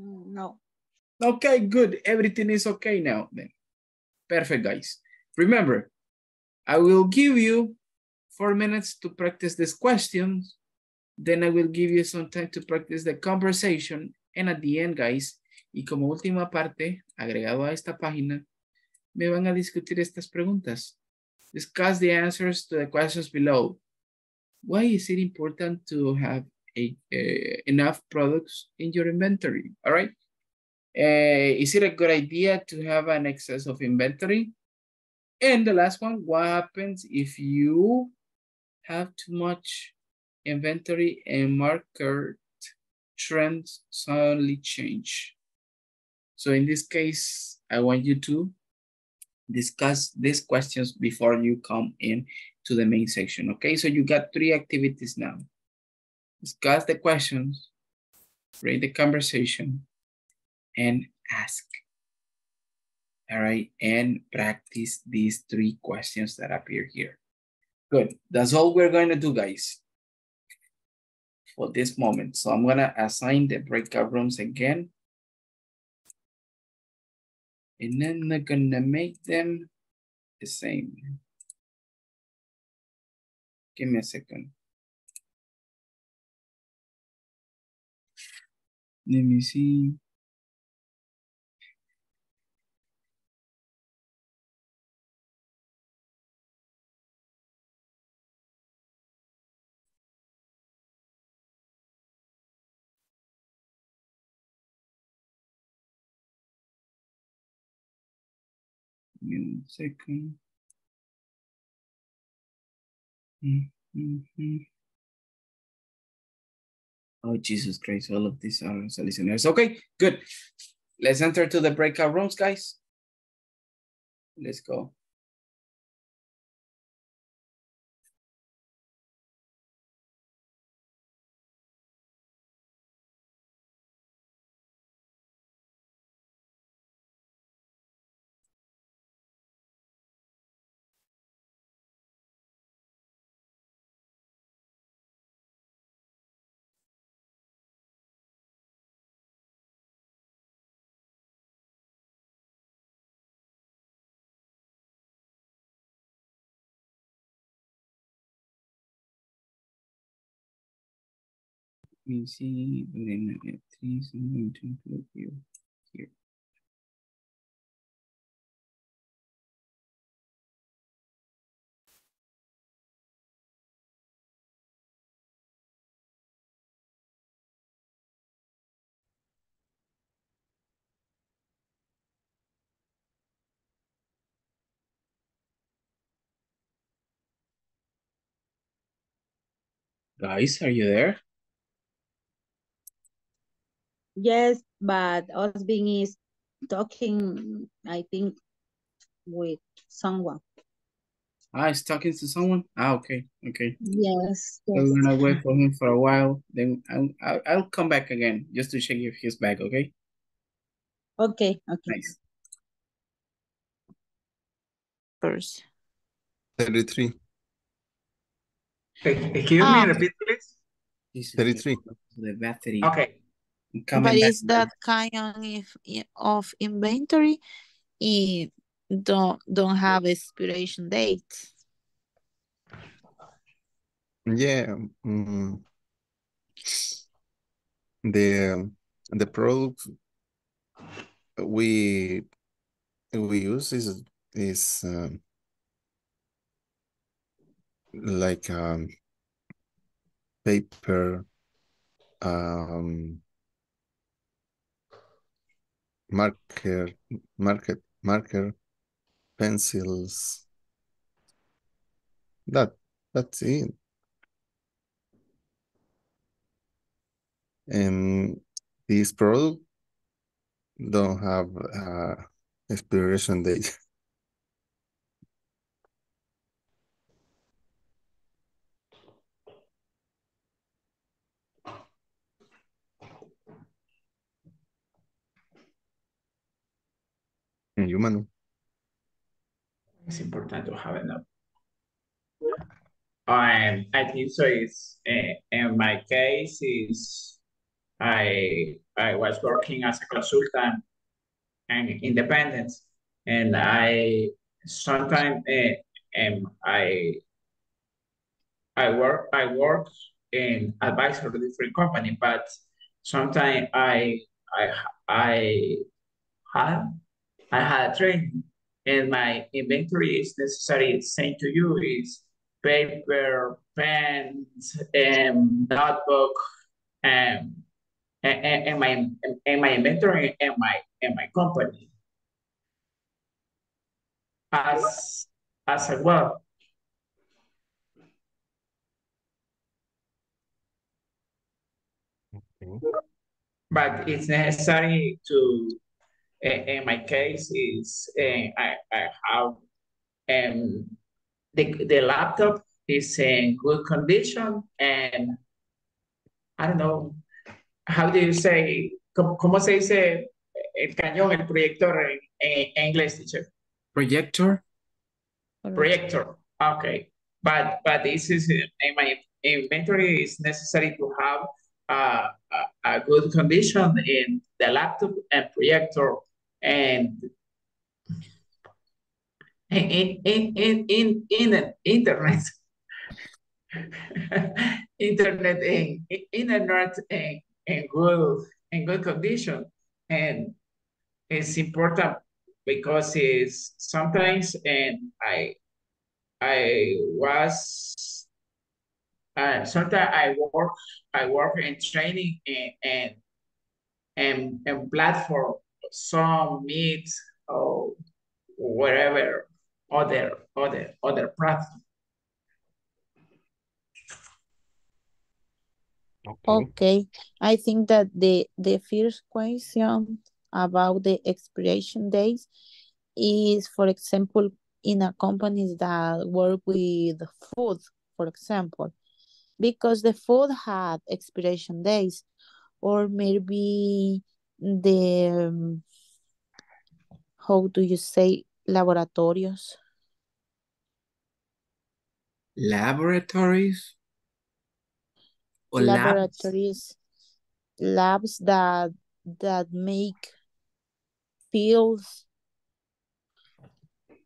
No. Okay, good. Everything is okay now then. Perfect, guys. Remember, I will give you four minutes to practice these questions. Then I will give you some time to practice the conversation. And at the end, guys, y como última parte, agregado a esta página, me van a discutir estas preguntas. Discuss the answers to the questions below. Why is it important to have a, enough products in your inventory? All right. Uh, is it a good idea to have an excess of inventory? And the last one, what happens if you have too much inventory and market trends suddenly change? So in this case, I want you to discuss these questions before you come in to the main section. Okay, so you got three activities now. Discuss the questions, read the conversation, and ask. All right, and practice these three questions that appear here. Good, that's all we're going to do, guys, for this moment. So I'm gonna assign the breakout rooms again. And then they're gonna make them the same. Give me a second. Let me see. Give second. Mm -hmm. Oh, Jesus Christ, all of these are listeners. Okay, good. Let's enter to the breakout rooms, guys. Let's go. Me see, but then I get three, so I'm going to include you here. Guys, are you there? Yes, but Osbin is talking, I think, with someone. Ah, he's talking to someone? Ah, okay, okay. Yes. So we're gonna wait [laughs] for him for a while. Then I'll, I'll, I'll come back again just to check if he's back, okay? Okay, okay. Nice. First. 33. Excuse Ah. me, repeat please. This 33. The battery. Okay. But is that kind of, of inventory it don't don't have expiration date? Yeah. mm, the the product we we use is is um, like um, paper um, marker market marker pencils. That that's it. And this product don't have uh expiration date [laughs] you Manu. It's important to have enough. Um, I think so. Is uh, in my case is I I was working as a consultant and independent, and I sometimes uh, um, I I work I work in advisory different company, but sometimes I I I had I had a training and my inventory is necessary same to you is paper, pens, and notebook, and and, and my and my inventory and my and my company as as well. Okay. But it's necessary to in, my case is uh, I, I have um, the, the laptop is in good condition and I don't know, how do you say, ¿cómo, se dice el cañón, el proyector en, en inglés, teacher? Projector? Projector, okay. But, but this is, in my inventory is necessary to have uh, a, a good condition in the laptop and projector and in, in, in, in, in internet. [laughs] internet in, internet in, in good in good condition and it's important because it's sometimes and I I was uh, sometimes I work I work in training and and and, and platform some meat or whatever other other other platform. Okay, I think that the the first question about the expiration days is, for example, in a companies that work with food, for example, because the food had expiration days, or maybe the how do you say laboratorios? Laboratories? Or labs? laboratories labs that that make pills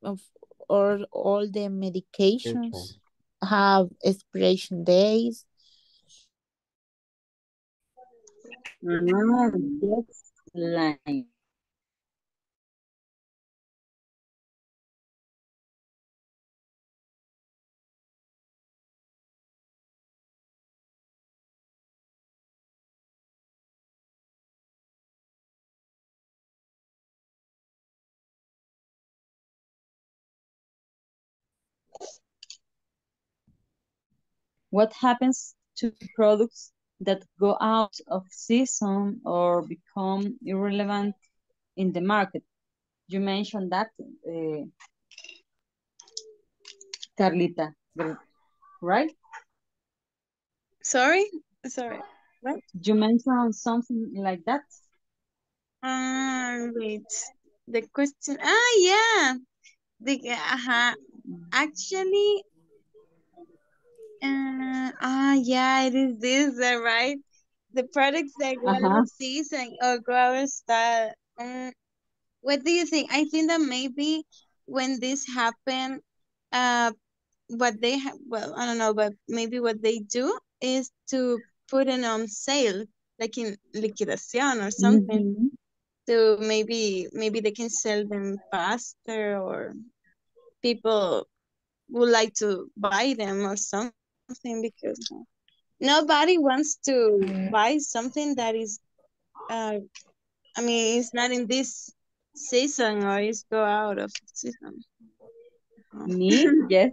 of or all the medications have expiration days Ah, that's. What happens to products that go out of season or become irrelevant in the market? You mentioned that, uh, Carlita, right? Sorry, sorry. What? You mentioned something like that. Uh, wait. The question. Ah, yeah. The uh -huh. actually. Uh, ah, yeah. It is this, uh, right? The products that go out Uh-huh. of season or go out of style. Um, what do you think? I think that maybe when this happen, uh, what they have, well, I don't know, but maybe what they do is to put it on sale, like in liquidation or something. Mhm. So maybe maybe they can sell them faster or people would like to buy them or something because nobody wants to buy something that is uh I mean it's not in this season or it's go out of season. Me, [laughs] yes.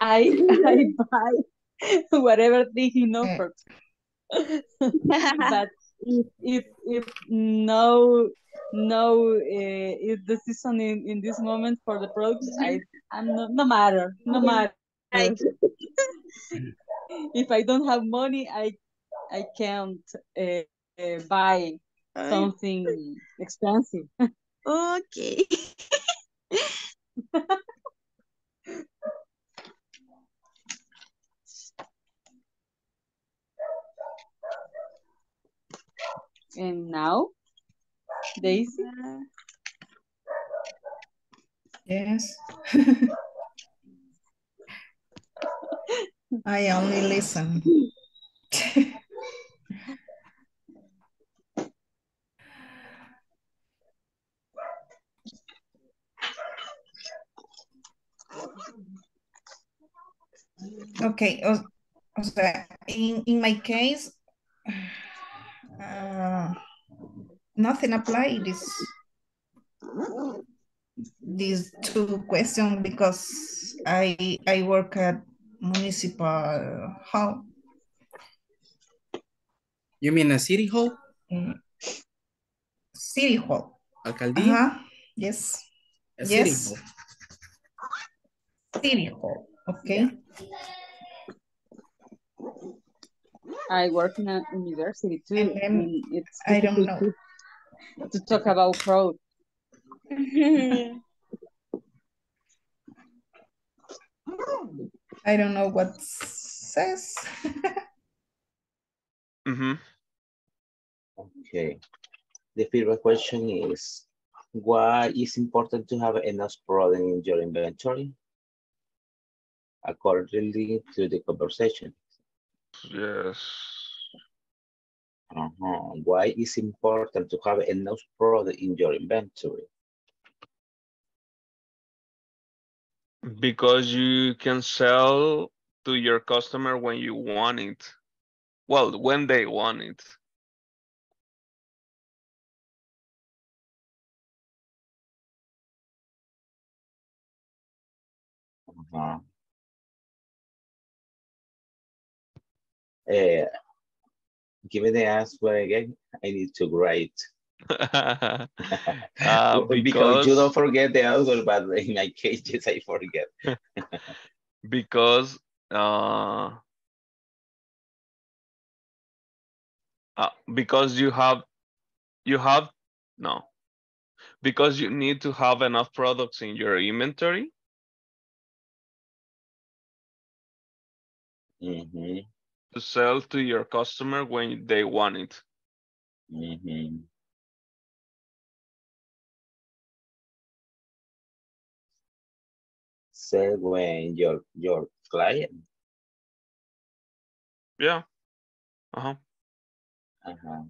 I [laughs] I buy whatever thing in offer. [laughs] but if if if no no uh, if the season in, in this moment for the products, I I'm no, no matter no matter. [laughs] if I don't have money, I I can't uh, uh, buy something expensive. [laughs] Okay. And now, Daisy. Yes. [laughs] I only listen. Okay, o, sea, in, in my case, uh, nothing apply this these two questions because I I work at municipal hall. You mean a city hall? Mm. City Hall. Alcaldía. Ajá. Yes. A city Yes. hall. City Hall. Okay. I work in a university too. And then and it's I don't know. To, to talk about fraud. [laughs] [laughs] I don't know what says. [laughs] Mm-hmm. Okay. The first question is, why is important to have enough product in your inventory? Accordingly to the conversation. Yes. Uh-huh. Why is important to have enough product in your inventory? Because you can sell to your customer when you want it. Well, when they want it. Uh-huh. Eh, give me the answer again. I need to write. [laughs] Uh, because, because you don't forget the answer, but in my case, yes, I forget. [laughs] because uh, uh because you have you have no because you need to have enough products in your inventory Mhm, to sell to your customer when they want it. mhm. When your your client. Yeah. Uh-huh. Uh-huh.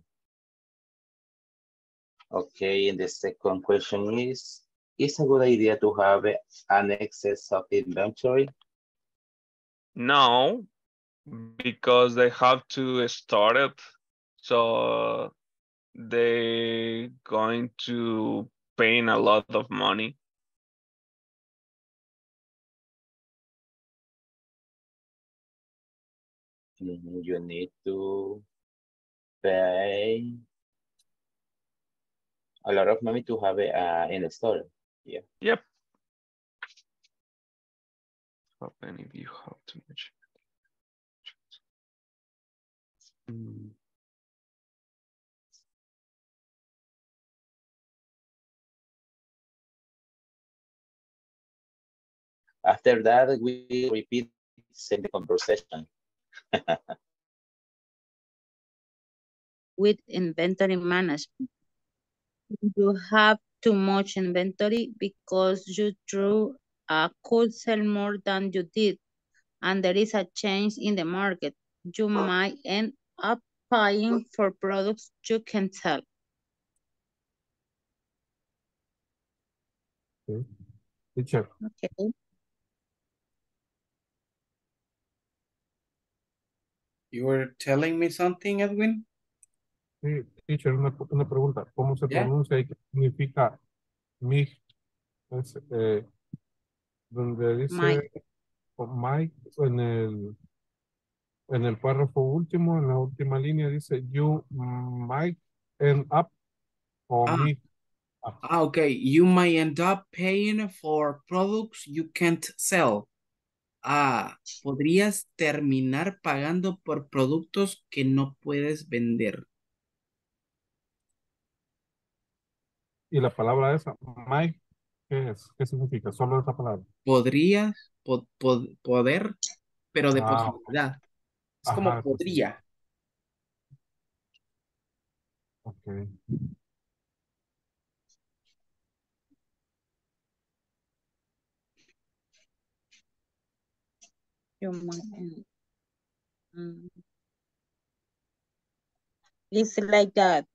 Okay, and the second question is, is a good idea to have an excess of inventory? No, because they have to start it. So they going to paying a lot of money. You need to pay a lot of money to have it uh, in the store. Yeah. Yep. How many do you have too much? Mm, After that, we repeat the same conversation. [laughs] with inventory management. You have too much inventory because you threw uh, could sell more than you did, and there is a change in the market. You might end up buying for products you can sell. Okay. Teacher, Okay. You were telling me something, Edwin? sí, teacher, una, una pregunta. ¿Cómo se Yeah. pronuncia y qué significa MIG? Es, eh, donde dice Mike en el en el párrafo último, en la última línea dice you might end up o Ah. MIG. Ah, okay. You might end up paying for products you can't sell. Ah, podrías terminar pagando por productos que no puedes vender. Y la palabra esa, Mike, ¿qué es? ¿Qué significa? Solo esa palabra. Podrías, po- po- poder, pero de Ah, posibilidad. Es como pues sí. podría. Ok. You might Mm. It's like that.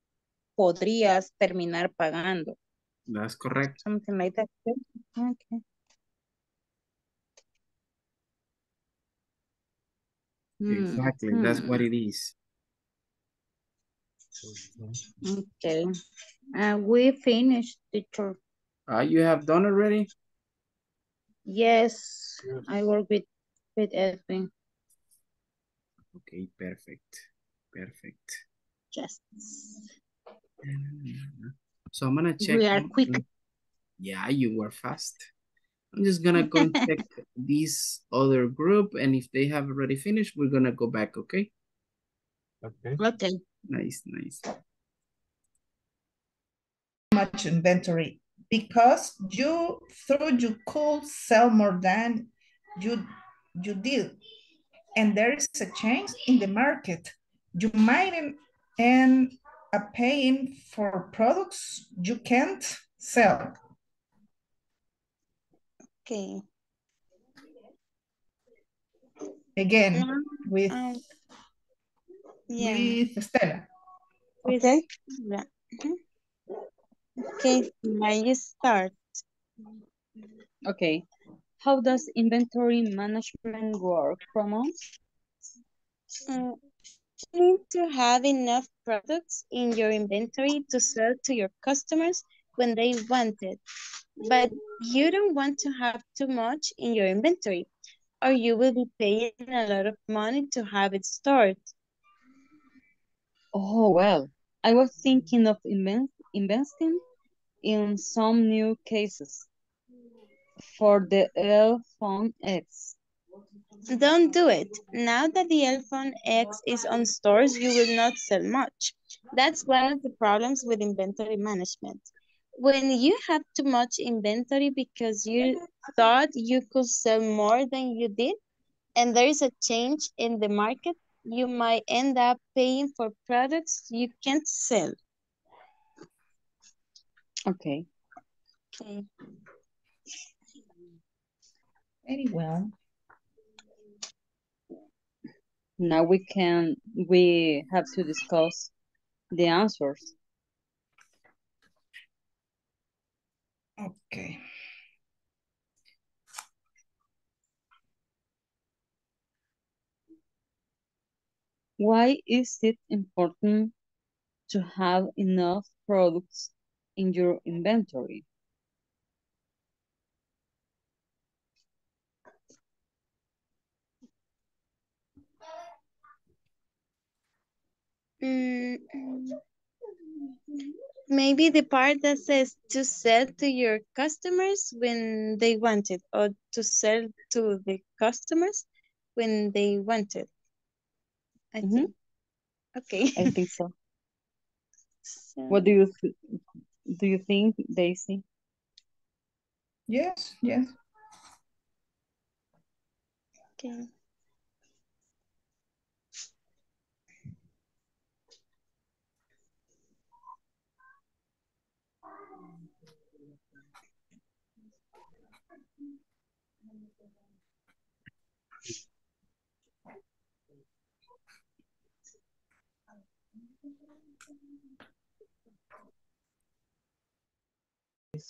Podrías terminar pagando. That's correct. Something like that. Okay. Hmm, Exactly. That's what it is. Okay. Uh, we finished, teacher. Ah, you have done already? Yes, Yes. I work with, with Edwin. Okay, perfect. Perfect. Just. So I'm gonna check. We are on- quick. Yeah, you were fast. I'm just gonna go check [laughs] this other group and if they have already finished, we're gonna go back, okay? Okay. Okay. Nice, nice. much inventory because you thought you could sell more than you you did and there is a change in the market you might end up paying for products you can't sell Okay. again Now, with um, yeah. with Stella with- Okay. yeah, mhm. Okay, now you start. Okay. How does inventory management work, Promo? Mm, You need to have enough products in your inventory to sell to your customers when they want it. But you don't want to have too much in your inventory or you will be paying a lot of money to have it stored. Oh, well, I was thinking of invest investing in some new cases for the L phone X. Don't do it. Now that the L phone X is on stores, you will not sell much. That's one of the problems with inventory management. When you have too much inventory because you thought you could sell more than you did, and there is a change in the market, you might end up paying for products you can't sell. Okay. Okay. Very well Now we can, we have to discuss the answers. okay Why is it important to have enough products in your inventory? Mm, Maybe the part that says to sell to your customers when they want it, or to sell to the customers when they want it. I Mhm. think. Okay. I think so. [laughs] So, What do you do you think, Daisy? yes yes okay.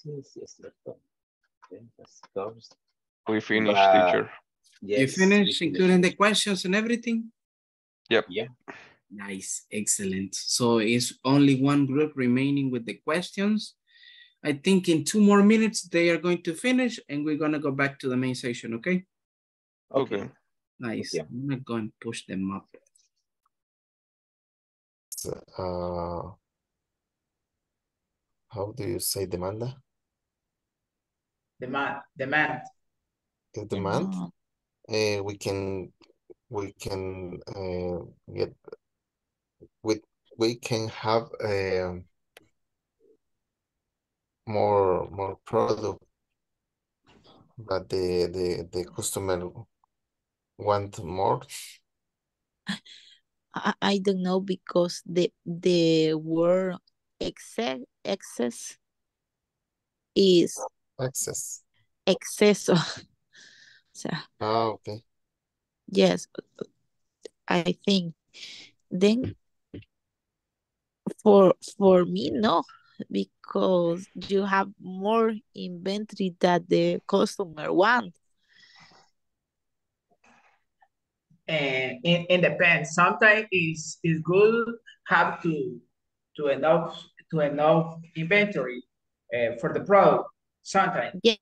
Yes, yes, yes. Okay, that's. We finished, But- teacher. You Yes, we finished finished. including the questions and everything? Yep. Yeah. Nice, excellent. So it's only one group remaining with the questions. I think in two more minutes, they are going to finish and we're gonna go back to the main session, okay? Okay. Nice. Yeah. I'm gonna go and push them up. Uh, how do you say demanda? Demand, demand. The demand? Demand. Uh, we can, we can, uh, get, we, we can have, um more, more product that the, the, the customer want more. I, I don't know because the the word excess excess is Access. exceso. So [laughs] Ah, okay. yes, I think then for for me no because you have more inventory that the customer want. And it, it depends. Sometimes it's, it's good have to to enough to enough inventory uh, for the product. Sometimes. Yeah.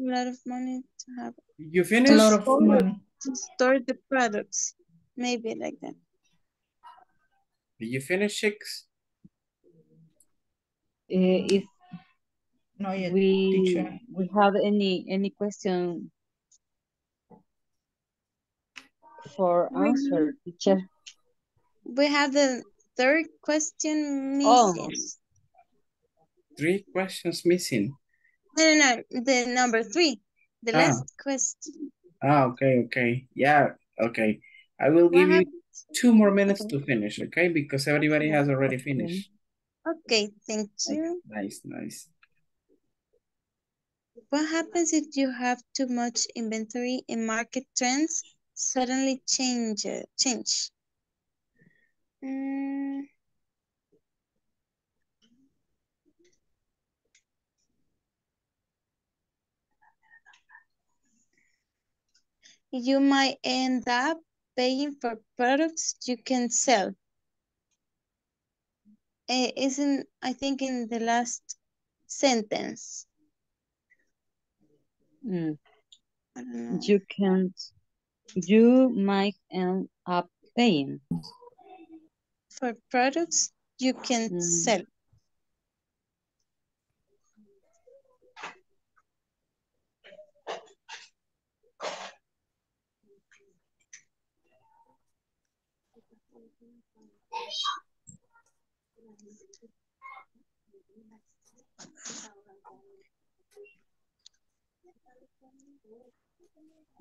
A lot of money to have You finish? a lot of store- money to store the products. Maybe like that. Did you finish, Chicks? Uh, if No, yet, we teacher. we have any any question for We- answer, teacher? We have the third question Oh. Three questions missing. No, no, no, the number three, the Ah. last question. Ah, okay, okay. Yeah, okay. I will give you two more minutes to finish, okay? Because everybody has already finished. Okay, thank you. Nice, nice. What happens if you have too much inventory and market trends suddenly change? change? Mm, you might end up paying for products you can sell. Eh, isn't, I think in the last sentence. Mm. I don't know. You can't. You might end up paying. For products you can Mm. sell.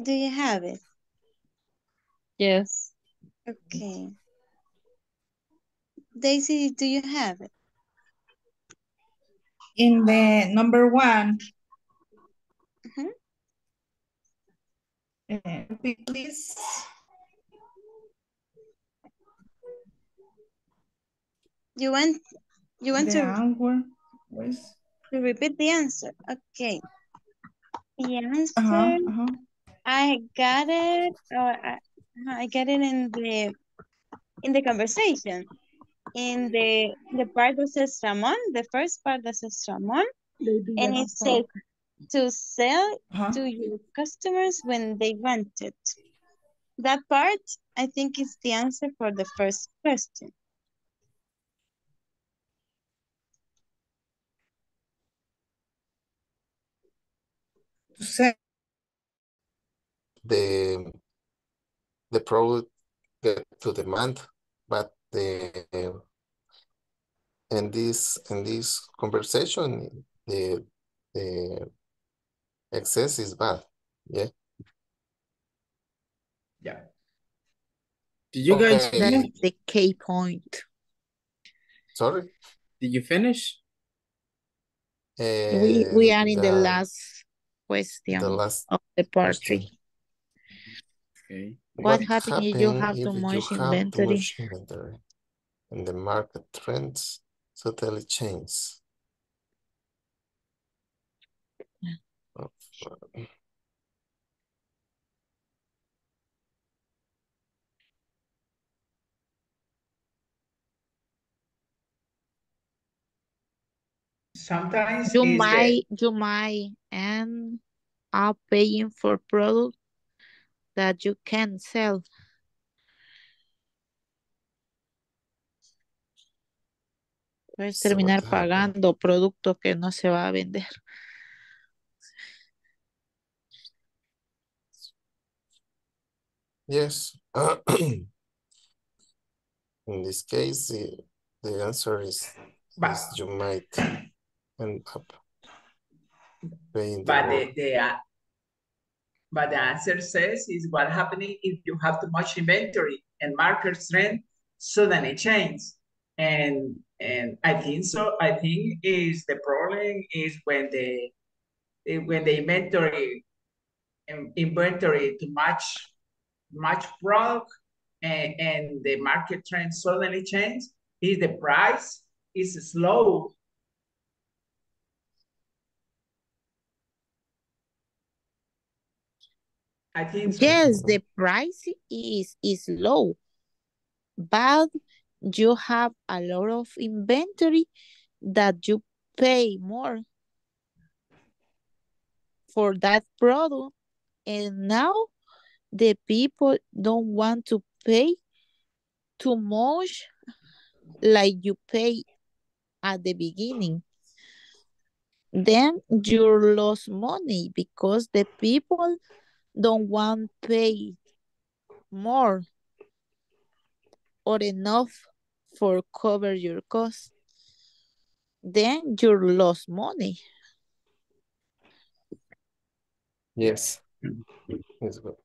Do you have it? Yes. Okay. Daisy, do you have it? In the number one. Mhm. Uh, repeat, please. You want you want The to, answer was. to repeat the answer? Okay. The answer Uh-huh, uh-huh. I got it. Or I, I got it in the in the conversation. In the the part that says Ramon, the first part that says Ramon, and it says to sell Uh-huh. to your customers when they want it. That part, I think, is the answer for the first question. Say, the the product get to demand, but the in this in this conversation the the excess is bad. Yeah. Yeah. Did you guys finish? That's the key point. Sorry. Did you finish? We we Uh, are in the last question the last of the three. Okay. What happen if you have too much inventory? inventory and the market trends totally change? Of, Sometimes You is the might you might end up paying for product that you can sell. Puedes So terminar happened? pagando productos que no se va a vender. Yes. [clears throat] In this case, the, the answer is, But- is you might end up the but the, the uh, but the answer says is what happening if you have too much inventory and market trend suddenly change. And and I think so. I think is the problem is when the when the inventory inventory to much much product and, and the market trend suddenly change is the price is slow I think so. Yes, the price is is low, but you have a lot of inventory that you pay more for that product, and now the people don't want to pay too much like you pay at the beginning. then you lose money because the people don't want pay more or enough for cover your cost, Then you lost money. Yes. That's good.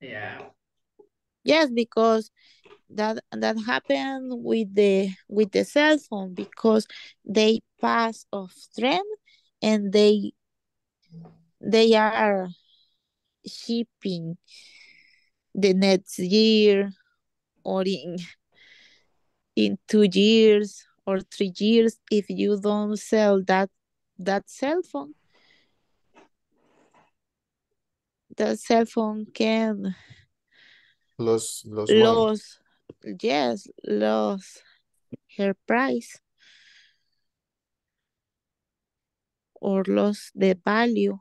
Yeah. Yes, because that that happened with the with the cell phone because they pass off trend and they they are shipping the next year or in in two years or three years if you don't sell that that cell phone. That cell phone can lose los lose yes lose her price or lose the value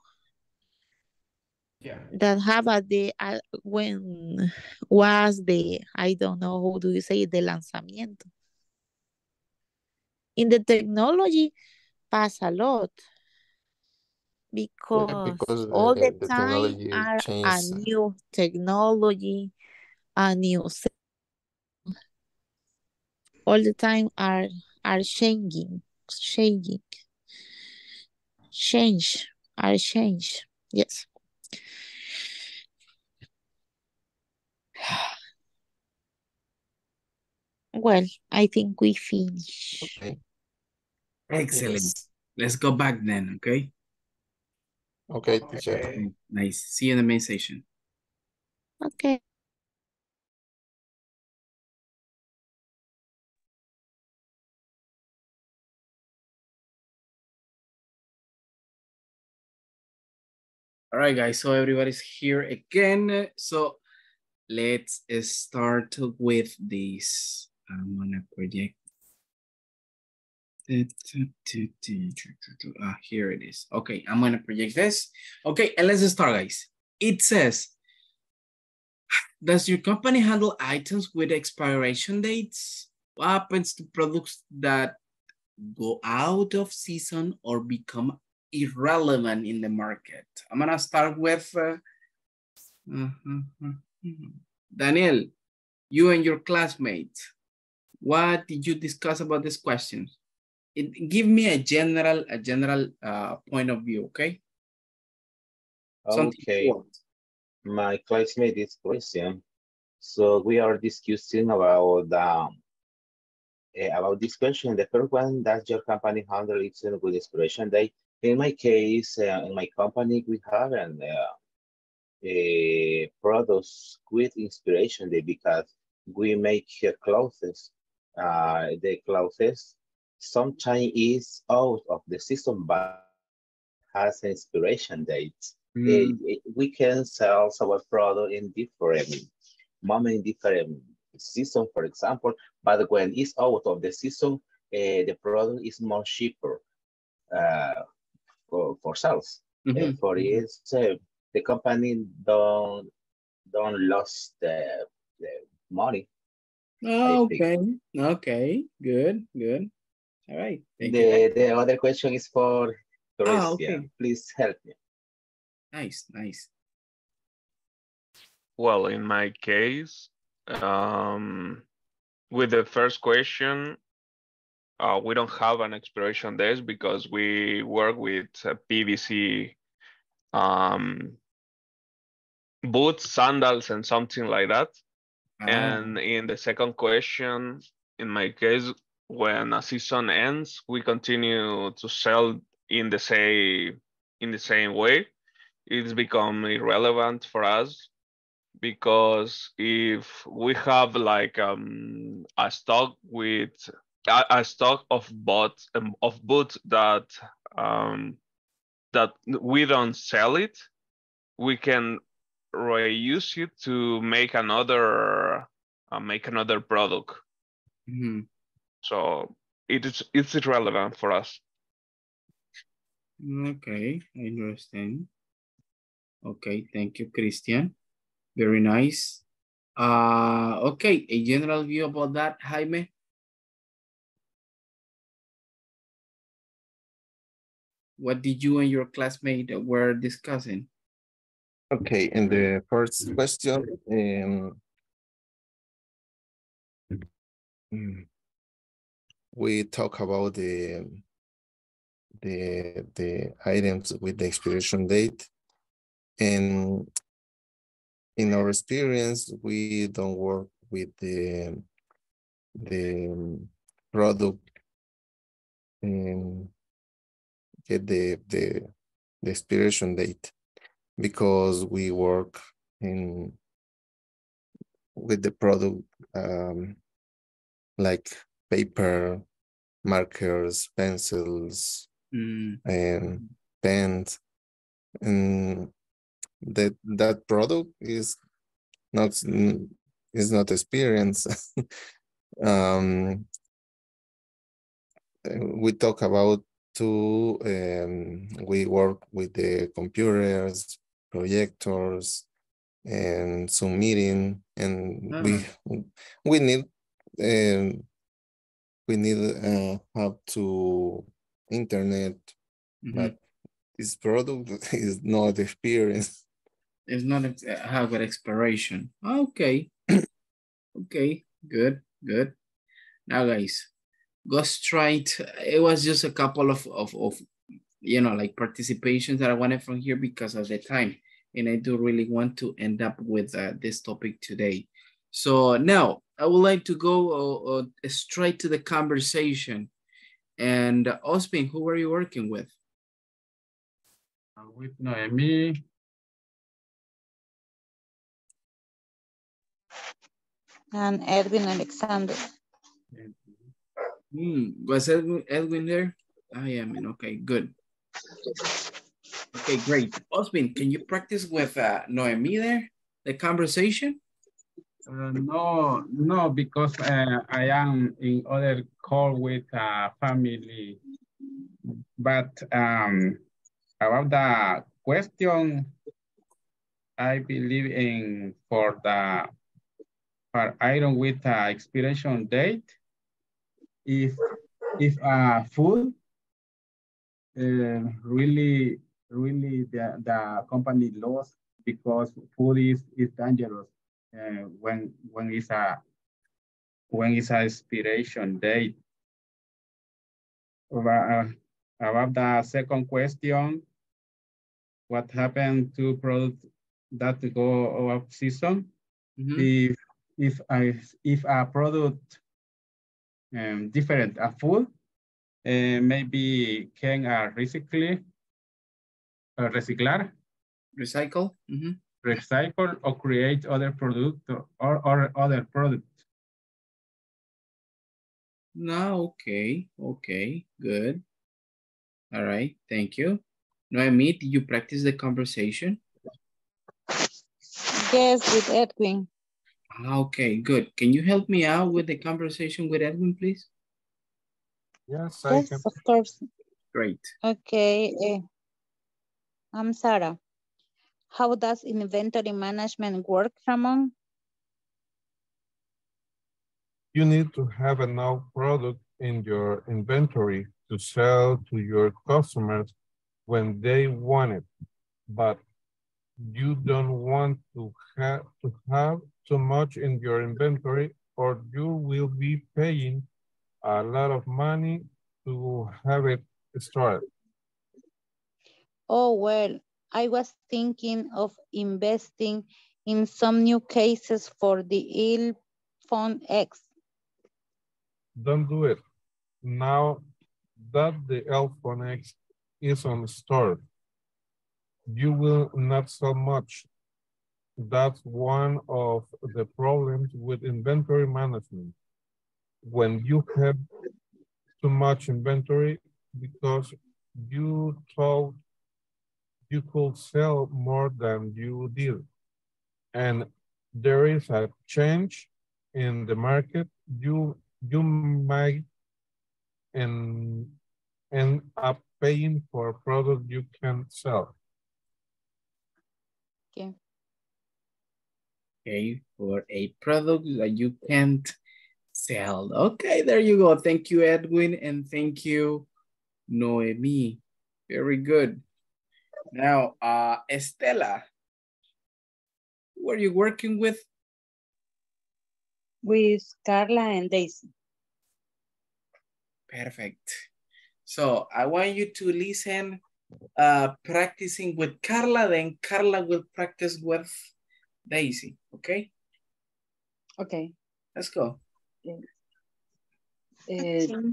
Yeah. that have at the uh, when was the I don't know how do you say the lanzamiento. In the technology pass a lot because, because all the- the, time are a new technology, a new all the time are are changing, changing, change, are change. Yes. Well, I think we finish. Okay. Excellent. Yes. Let's go back then, okay? Okay, teacher. Okay. Nice. See you in the main session. Okay. All right, guys. So everybody's here again. So let's start with this. I'm gonna project. Ah, here it is. Okay, I'm gonna project this. Okay, and let's start, guys. It says, does your company handle items with expiration dates? What happens to products that go out of season or become irrelevant in the market? I'm gonna start with uh, Daniel, you and your classmate. What did you discuss about this question? It, give me a general, a general uh, point of view, okay? Something Okay. short. My classmate is Christian. So we are discussing about um, eh, about this question. The first one, does your company handle its uh, with expiration date? In my case, uh, in my company, we have an uh, a products with inspiration day because we make clothes. Uh, the clothes sometimes is out of the season, but has inspiration date. Eh, Mm, eh, we can sell our product in different moment, in different season, for example. But when it's out of the season, uh, the product is more cheaper uh, for, for sales. Uh, mhm, for mhm. It, so the company don't don't lose the, the money. I think. Okay, okay, good, good. All right, thank you. The the other question is for Ah, okay. Please help me. Nice, nice. Well, in my case, um, with the first question, uh, we don't have an expiration date because we work with PVC um, boots, sandals, and something like that. Ah, And in the second question, in my case, when a season ends, we continue to sell in the same in the same way. It's become irrelevant for us because if we have like um, a stock with a, a stock of bots um, of boots that um, that we don't sell it, we can reuse it to make another uh, make another product. mhm. So it is it's irrelevant for us. Okay, I understand. Okay, thank you, Christian. Very nice. Uh, okay, a general view about that, Jaime? What did you and your classmate were discussing? Okay, in the first question, um, we talk about the the the items with the expiration date. And in our experience we don't work with the the product and get the the the expiration date because we work in with the product um, like paper markers pencils Mm, and pens. And that that product is not is not experience. [laughs] Um we talk about to um, we work with the computers projectors and some meeting and we we need um, we need uh, have to internet mhm. but this product [laughs] is not experience It's not uh, have an expiration. Okay. [clears throat] okay. Good. Good. Now, guys, go straight. It was just a couple of, of, of, you know, like participations that I wanted from here because of the time. And I do really want to end up with uh, this topic today. So now I would like to go uh, uh, straight to the conversation. And uh, Osbin, who were you working with? Uh, with Noemi, And Edwin Alexander. Hmm, was Edwin, Edwin there? I am in. Okay, good. Okay, great. Osbin, can you practice with uh, Noemi there? The conversation? Uh, no, no, because uh, I am in other call with uh, family. But um, about the question, I believe in for the for item with uh, expiration date. If if uh, food uh, really really the, the company lost because food is, is dangerous uh, when when it's a when it's a expiration date. About, uh, about the second question, what happened to product that go off season? Mhm. If if I if a product um, different a food, uh, maybe can uh, recycle, uh, reciclar, Recycle? Mhm. recycle or create other product or, or other product. No, okay, okay, good. All right, thank you. Noemi, did you practice the conversation? Yes, with Edwin. Ah, Okay, good. Can you help me out with the conversation with Edwin, please? Yes, I Yes, can. of course. Great. Okay. I'm Sarah. How does inventory management work, Ramon? You need to have enough product in your inventory to sell to your customers when they want it. But you don't want to have to have too much in your inventory or you will be paying a lot of money to have it stored. Oh, well, I was thinking of investing in some new cases for the ill phone X. Don't do it. Now that the iPhone X is on store, you will not sell much. That's one of the problems with inventory management. When you have too much inventory because you thought you could sell more than you did. And there is a change in the market, you you might and end up paying for a product you can sell. Okay. Okay, for a product that you can't sell. Okay, there you go. Thank you, Edwin, and thank you, Noemi. Very good. Now, uh, Estela, who are you working with? With Carla and Daisy. Perfect. So I want you to listen, uh, practicing with Carla, then Carla will practice with Daisy, okay? Okay. Let's go. Uh,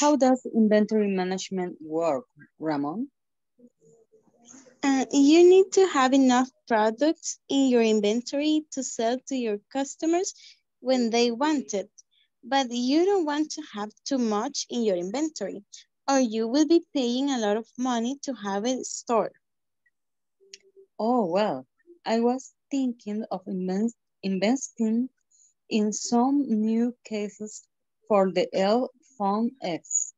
how does inventory management work, Ramon? Uh, you need to have enough products in your inventory to sell to your customers when they want it. But you don't want to have too much in your inventory or you will be paying a lot of money to have it stored. Oh, well, I was thinking of invest investing in some new cases for the L Phone X.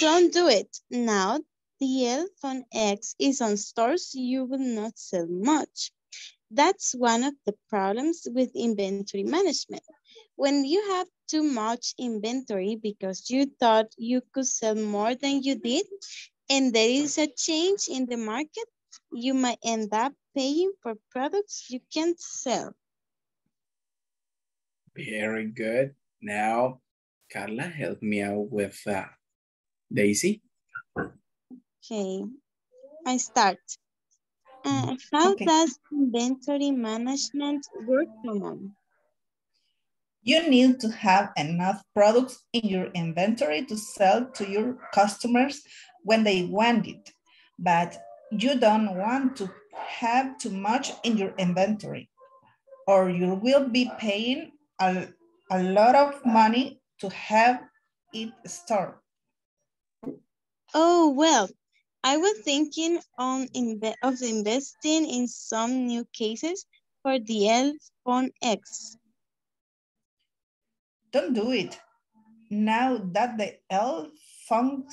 Don't do it. Now the L Phone X is on stores, you will not sell much. That's one of the problems with inventory management. When you have too much inventory because you thought you could sell more than you did, and there is a change in the market, you might end up paying for products you can't sell. Very good. Now, Carla, help me out with uh, Daisy. Okay, I start. Uh, how Okay. does inventory management work, Ramon? You need to have enough products in your inventory to sell to your customers when they want it, but you don't want to have too much in your inventory or you will be paying a, a lot of money to have it stored. Oh, well, I was thinking on of investing in some new cases for the L Phone X. Don't do it. Now that the L Phone,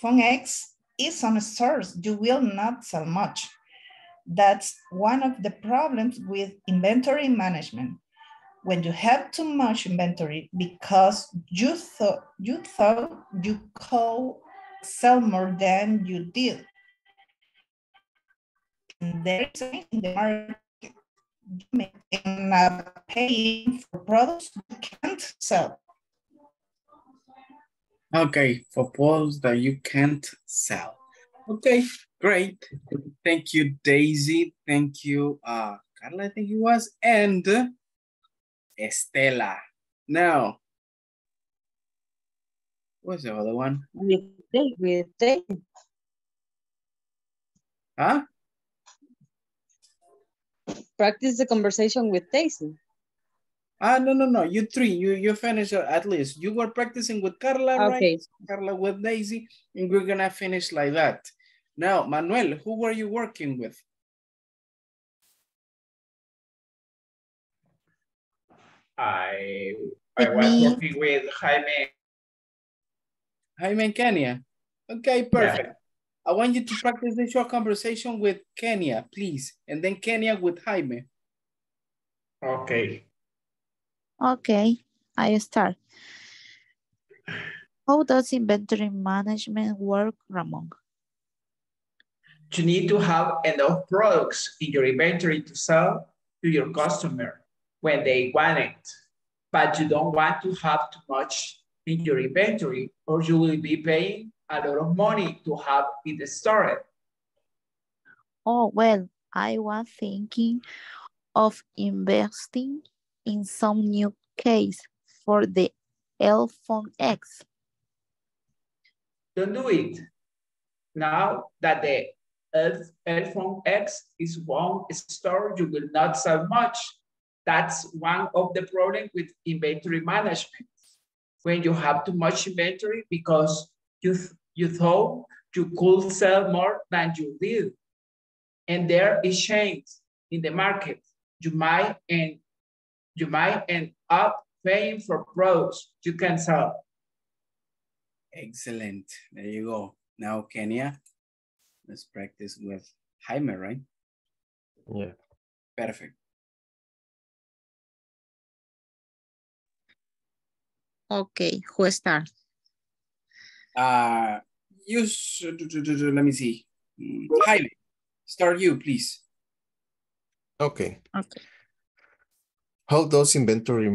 Phone X is on stores, you will not sell much. That's one of the problems with inventory management. When you have too much inventory because you thought you thought you could sell more than you did. And there is a in the market you may paying for products you can't sell. Okay, for products that you can't sell. Okay, great. Thank you, Daisy. Thank you, uh, Carla, I think it was, and Estela. Now, what's the other one? With Daisy. Huh? Practice the conversation with Daisy. Ah, no, no, no. You three, you you finish uh, at least. You were practicing with Carla, Okay. right? Carla with Daisy, and we're gonna finish like that. Now, Manuel, who were you working with? I I With was me. working with Jaime. Jaime and Kenia. Okay, perfect. I want you to practice the short conversation with Kenia, please. And then Kenia with Jaime. Okay. Okay, I start. How does inventory management work, Ramon? You need to have enough products in your inventory to sell to your customer when they want it. But you don't want to have too much in your inventory or you will be paying a lot of money to have it stored. Oh, well, I was thinking of investing in some new case for the L Phone X. Don't do it. Now that the L phone X is one store, you will not sell much. That's one of the problems with inventory management. When you have too much inventory because you, th- you thought you could sell more than you did. And there is change in the market. You might end, you might end up paying for products you can sell. Excellent. There you go. Now, Kenia, let's practice with Jaime, right? Yeah. Perfect. Okay, who start? Uh, use, let me see. Mm, Jaime, start you, please. Okay. Okay. How does inventory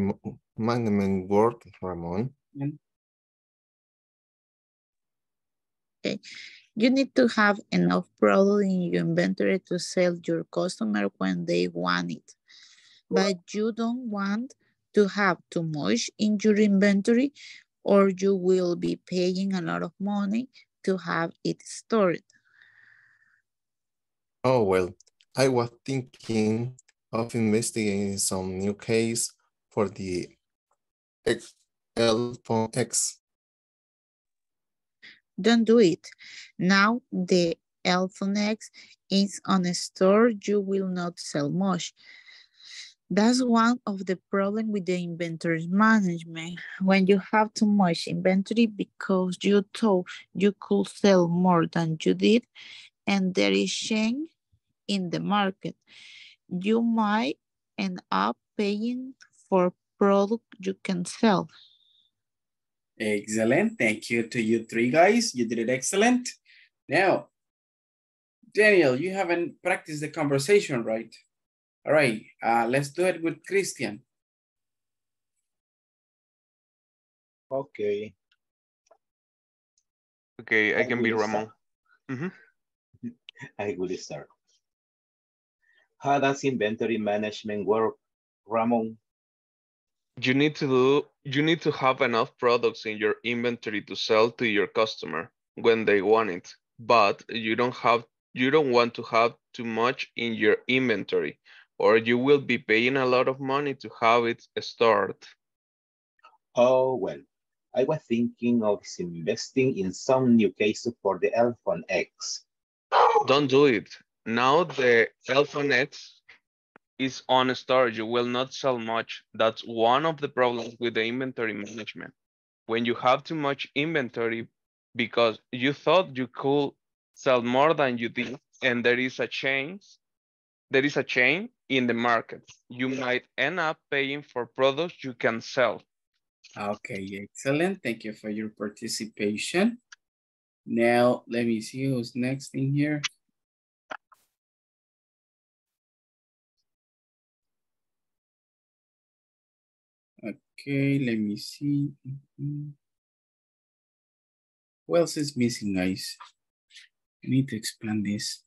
management work, Ramon? Okay. You need to have enough product in your inventory to sell your customer when they want it. But you don't want to have too much in your inventory or you will be paying a lot of money to have it stored. Oh, well, I was thinking of investigating some new case for the iPhone X. Don't do it. Now the iPhone X is on a store, you will not sell much. That's one of the problem with the inventory management. When you have too much inventory because you thought you could sell more than you did, and there is change in the market, you might end up paying for product you can sell. Excellent. Thank you to you three guys. You did it excellent. Now, Daniel, you haven't practiced the conversation, right? All right, uh, let's do it with Christian. Okay. Okay, I can be will Ramon. start. Mhm. [laughs] I will start. How does inventory management work, Ramon? You need to do, you need to have enough products in your inventory to sell to your customer when they want it. But you don't have, you don't want to have too much in your inventory or you will be paying a lot of money to have it stored. Oh, well, I was thinking of investing in some new cases for the iPhone X. Don't do it. Now the iPhone X is on store. You will not sell much. That's one of the problems with the inventory management. When you have too much inventory because you thought you could sell more than you did, and there is a change, there is a chain in the market. You might end up paying for products you can sell. Okay, excellent. Thank you for your participation. Now, let me see who's next in here. Okay, let me see. Who else is missing, guys? I need to expand this.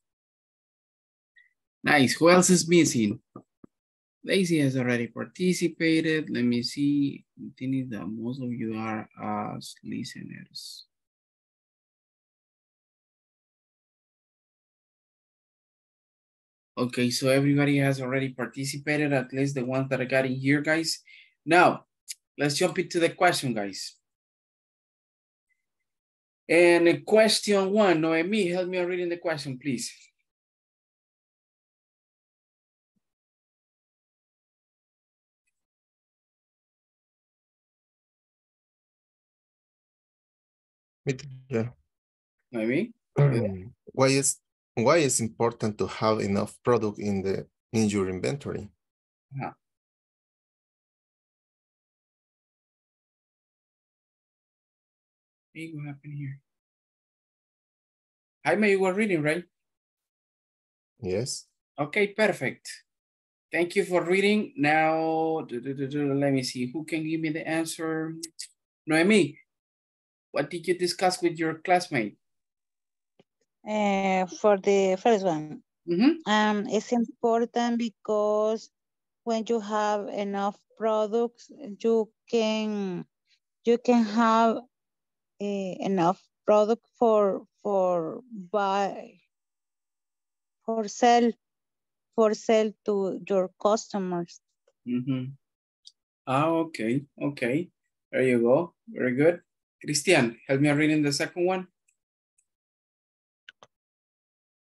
Nice. Who else is missing? Lazy has already participated. Let me see. I think that most of you are as listeners. Okay, so everybody has already participated, at least the ones that I got in here, guys. Now, let's jump into the question, guys. And question one, Noemi, help me out reading the question, please. Yeah. Noemi? Mm, Why is why is important to have enough product in the in your inventory? Yeah. Hey, what happened here? Jaime, you were reading, right? Yes. Okay, perfect. Thank you for reading. Now, do, do, do, let me see. Who can give me the answer? Noemi, what did you discuss with your classmate? Uh, for the first one, Mhm. um, it's important because when you have enough products, you can you can have uh, enough product for for buy for sell for sell to your customers. Mm-hmm. Ah, okay, okay. There you go. Very good. Christian, help me out reading the second one.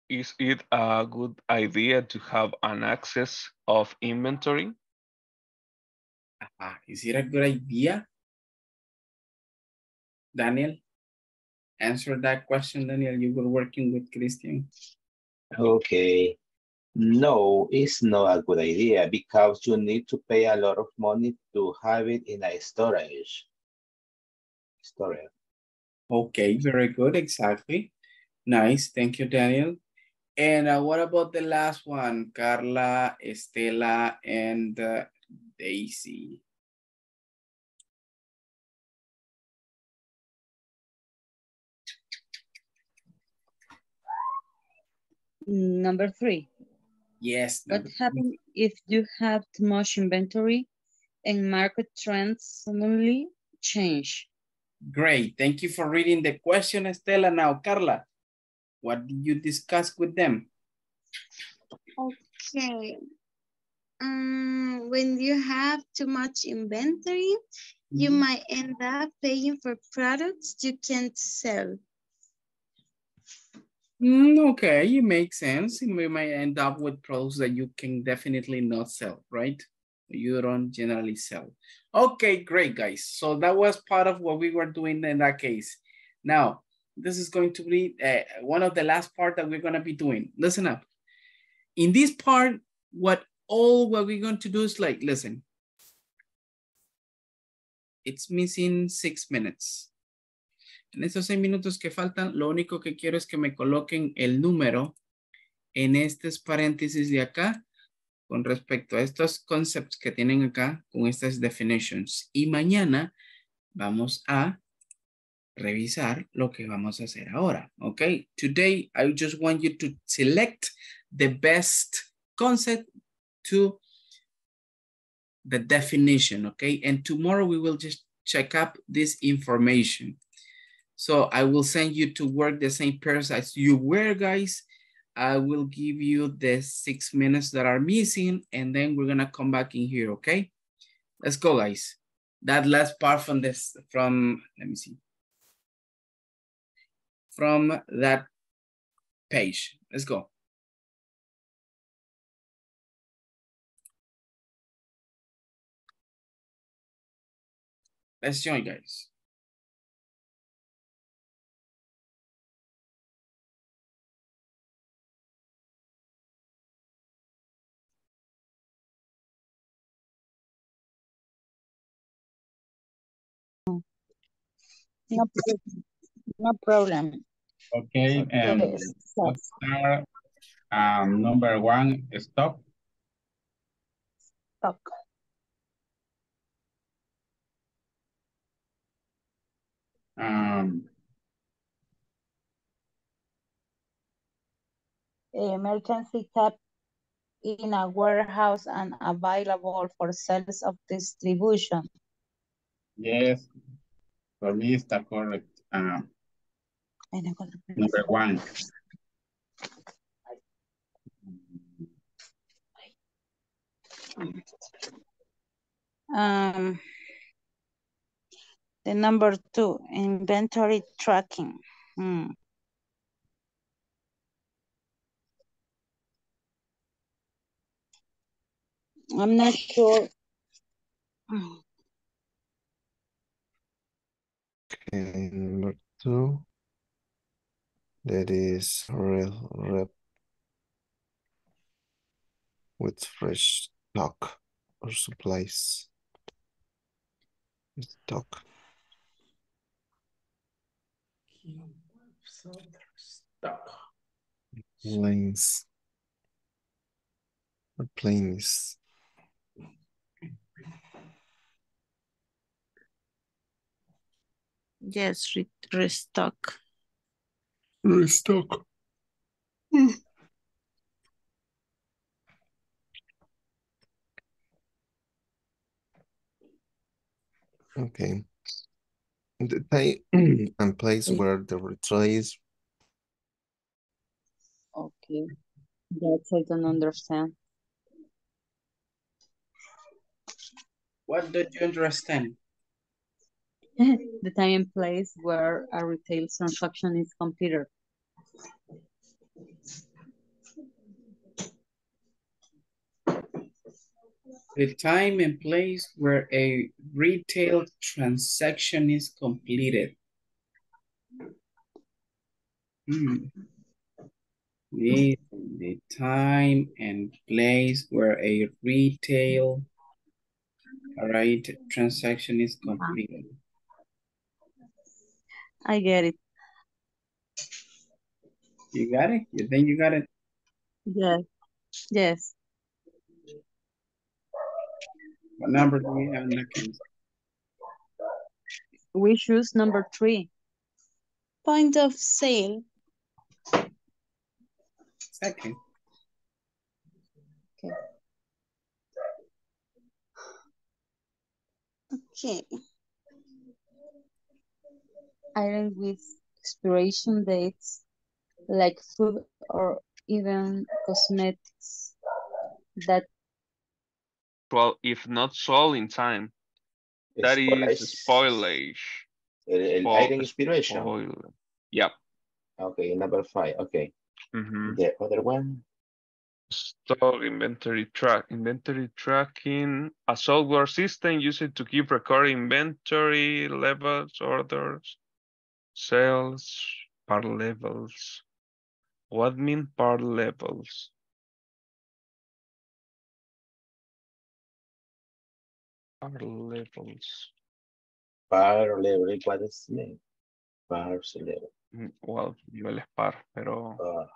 Is it a good idea to have an access of inventory? Ah, is it a good idea? Daniel, answer that question, Daniel. You were working with Christian. Okay. No, it's not a good idea because you need to pay a lot of money to have it in a storage. Storage. Okay, very good, exactly. Nice, thank you, Daniel. And uh, what about the last one? Carla, Estela, and uh, Daisy. Number three. Yes. What happens if you have too much inventory and market trends suddenly change? Great. Thank you for reading the question, Estela. Now, Carla, what did you discuss with them? Okay. Um, when you have too much inventory, you Mhm. might end up paying for products you can't sell. Mm, okay, it makes sense. We might end up with products that you can definitely not sell, right? You don't generally sell. Okay, great, guys. So that was part of what we were doing in that case. Now, this is going to be uh, one of the last part that we're going to be doing. Listen up. In this part, what all what we're going to do is like, listen. It's missing six minutes. En estos seis minutos que faltan, lo único que quiero es que me coloquen el número en estos paréntesis de acá con respecto a estos concepts que tienen acá con estas definitions. Y mañana vamos a revisar lo que vamos a hacer ahora. ¿Ok? Today, I just want you to select the best concept to the definition. Okay? And tomorrow we will just check up this information. So I will send you to work the same pairs as you were, guys. I will give you the six minutes that are missing, and then we're gonna come back in here, okay? Let's go, guys. That last part from this, from, let me see. From that page, let's go. Let's join, guys. No problem. No problem. Okay, um, Yes, let's start. Um, number one, stop. Stop. Um, Emergency kept in a warehouse and available for sales of distribution. yes, for me está correct. Um, number one. Um, the number two, inventory tracking. Hmm. I'm not sure. Okay, number two. That is real rep with fresh stock or supplies. Stock. Planes. Planes. Yes, re restock. Restock. Hmm. Okay. The time [clears throat] and place where the retrace Okay. That I don't understand. What did you understand? The time and place where a retail transaction is completed. The time and place where a retail transaction is completed. Hmm. The, the time and place where a retail, right, transaction is completed. I get it. You got it? You think you got it? Yes. Yes. What number do we have next? We choose number three. Point of sale. Second. Okay. Items with expiration dates like food or even cosmetics that Well, if not sold in time, that is spoilage. El, el Spoil- item expiration. spoil- Yep. Okay, number five. Okay. Mhm. The other one. Stock inventory track, inventory tracking, a software system used to keep recording inventory levels, orders, sales, part levels. What mean part levels? Part levels. Par level. What is the name? Par level. Mm, Well, niveles par, pero Uh,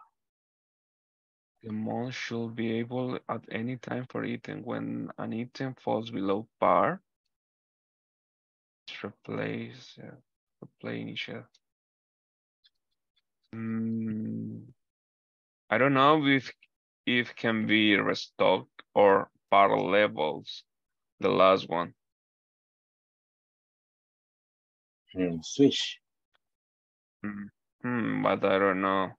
the most should be able at any time for item when an item falls below par. it's Replace, uh, replenish. it. Mm, I don't know if if can be restock or par levels, the last one. hmm, switch. Mm, Hmm, but I don't know.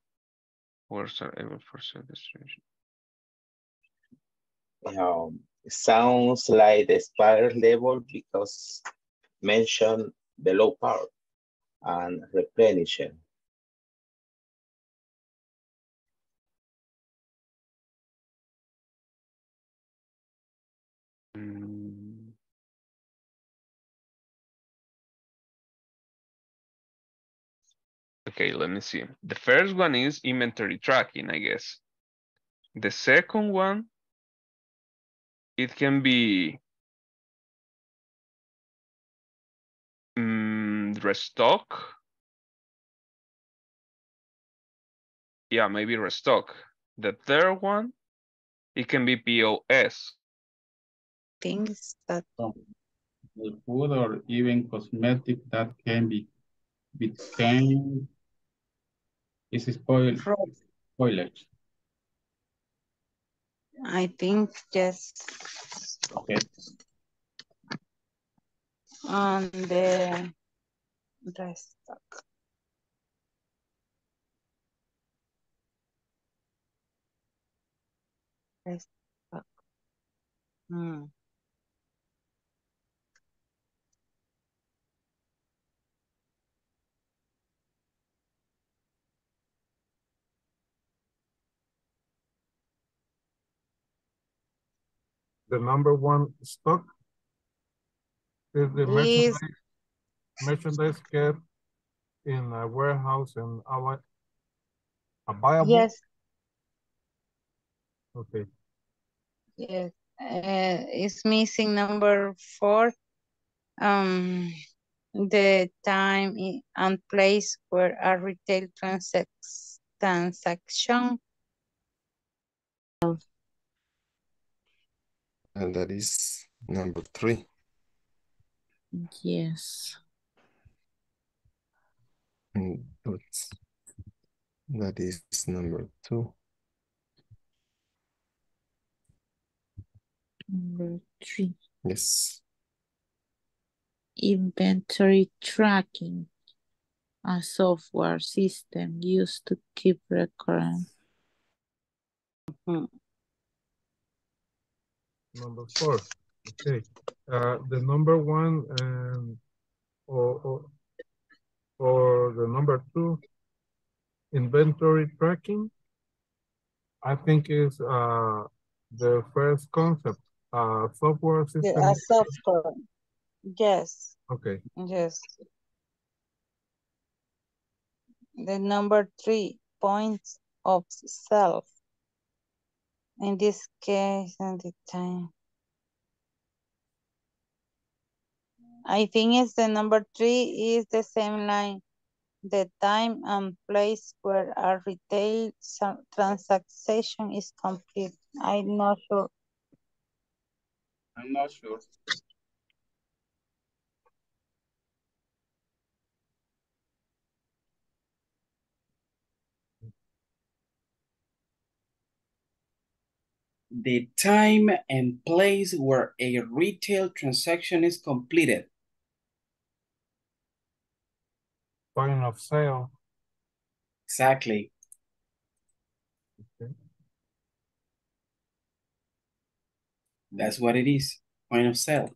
Words are able for distribution. Um, sounds like the spiral level because mention below part and replenishing. Okay, let me see. The first one is inventory tracking, I guess. The second one, it can be restock. Yeah, maybe restock. The third one, it can be POS. Things that The food or even cosmetic that can be became is spoil spoilage. I think yes. Okay. On the restock. Restock. Hmm. The number one stock is the Please. merchandise, merchandise kept in a warehouse and our available. Yes, Okay, yes. Uh, it's missing number four. Um, the time and place where a retail transac- transaction And that is number three. Yes. Mm, and that's, number two. Number three. Yes. Inventory tracking. A software system used to keep record. Mm-hmm. number four. Okay, uh, the number one and or, or or the number two inventory tracking. I think is uh the first concept, uh software the system. a software. Yes, Okay, yes. The number three points of self. In this case, and the time. I think it's the number three is the same line the time and place where a retail transaction is complete. I'm not sure. I'm not sure. The time and place where a retail transaction is completed. Point of sale. Exactly. Okay. That's what it is. Point of sale.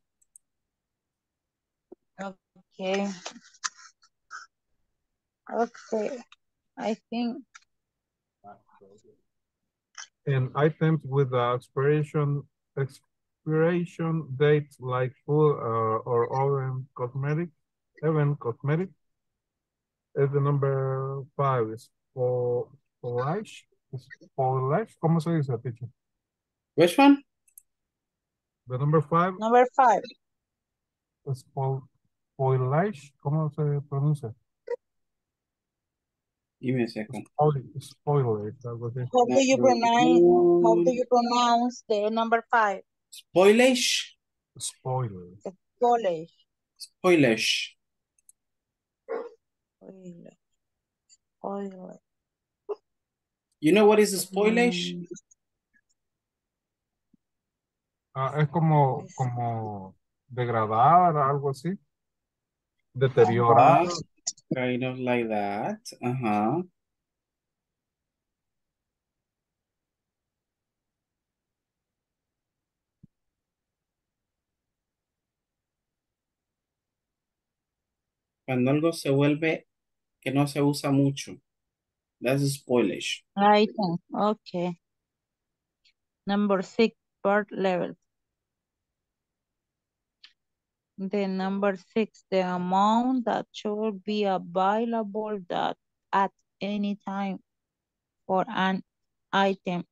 Okay. Okay. I think And items with the expiration expiration date like food uh, or oven cosmetic, even cosmetic. Es the number five. Es for spoilage. Spoilage. ¿Cómo se dice, teacher? Which one? The number five. number five. Spoil, spoilage. ¿Cómo se pronuncia? Give me a second. Spoil, spoilage. How do you pronounce how do you pronounce the number five? Spoilish. Spoilage. Spoilage. College. Spoilage. Spoiler. Spoiler. You know what is spoilage? Mm, Ah, es como, como degradar, algo así. Deteriorar. Uh-huh. Kind of like that. Uh-huh. Cuando algo se vuelve que no se usa mucho. That's spoilage. Item. Okay. Number six, part level. The number six, the amount that should be available that at any time for an item.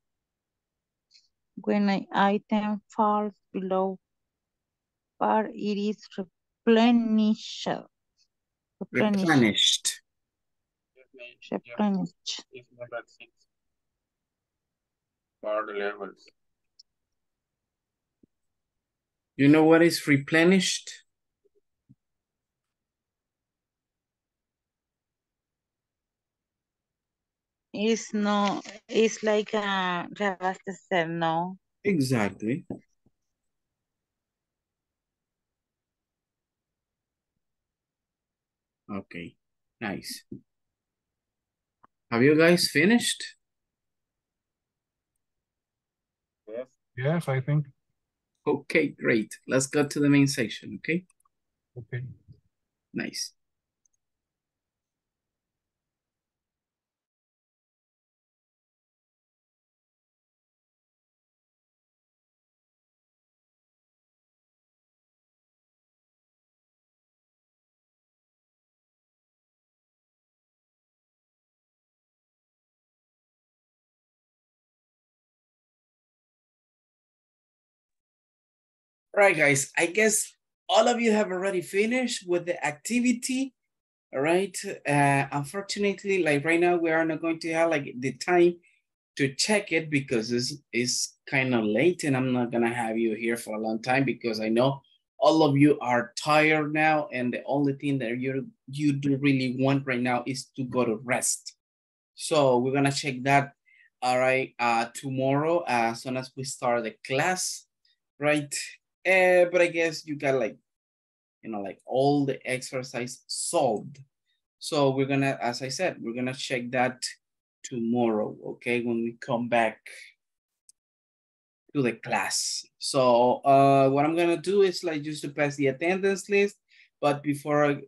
When an item falls below par, it is replenished. Replenished. Replenished. Replenished. levels. You know what is replenished? It's no, it's like a reabastecer, no? Exactly. Okay, nice. Have you guys finished? Yes. Yes, I think. Okay, great. Let's go to the main section, okay? Okay. Nice. All right, guys, I guess all of you have already finished with the activity. All right. Uh, unfortunately, like right now, we are not going to have like the time to check it because it's, it's kind of late and I'm not gonna have you here for a long time because I know all of you are tired now and the only thing that you you do really want right now is to go to rest. So we're gonna check that all right uh tomorrow as soon as we start the class, right? Uh, but I guess you got like you know, like all the exercise solved. So we're gonna, as I said, we're gonna check that tomorrow, okay, when we come back to the class. So uh, what I'm gonna do is like just to pass the attendance list, but before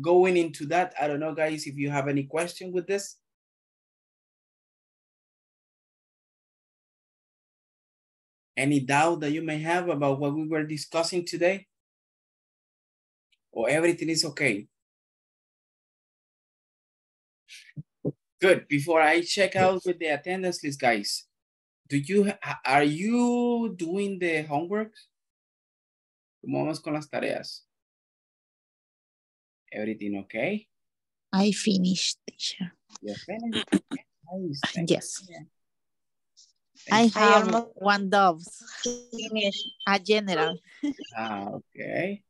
going into that, I don't know, guys, if you have any question with this. Any doubt that you may have about what we were discussing today? or everything is okay? Good. Before I check out with the attendance list, guys, do you are you doing the homework? ¿Cómo vamos con las tareas? Everything okay? I finished, teacher. You finished? Nice. Yes. you. I have one dove, finished. a general. Ah, okay.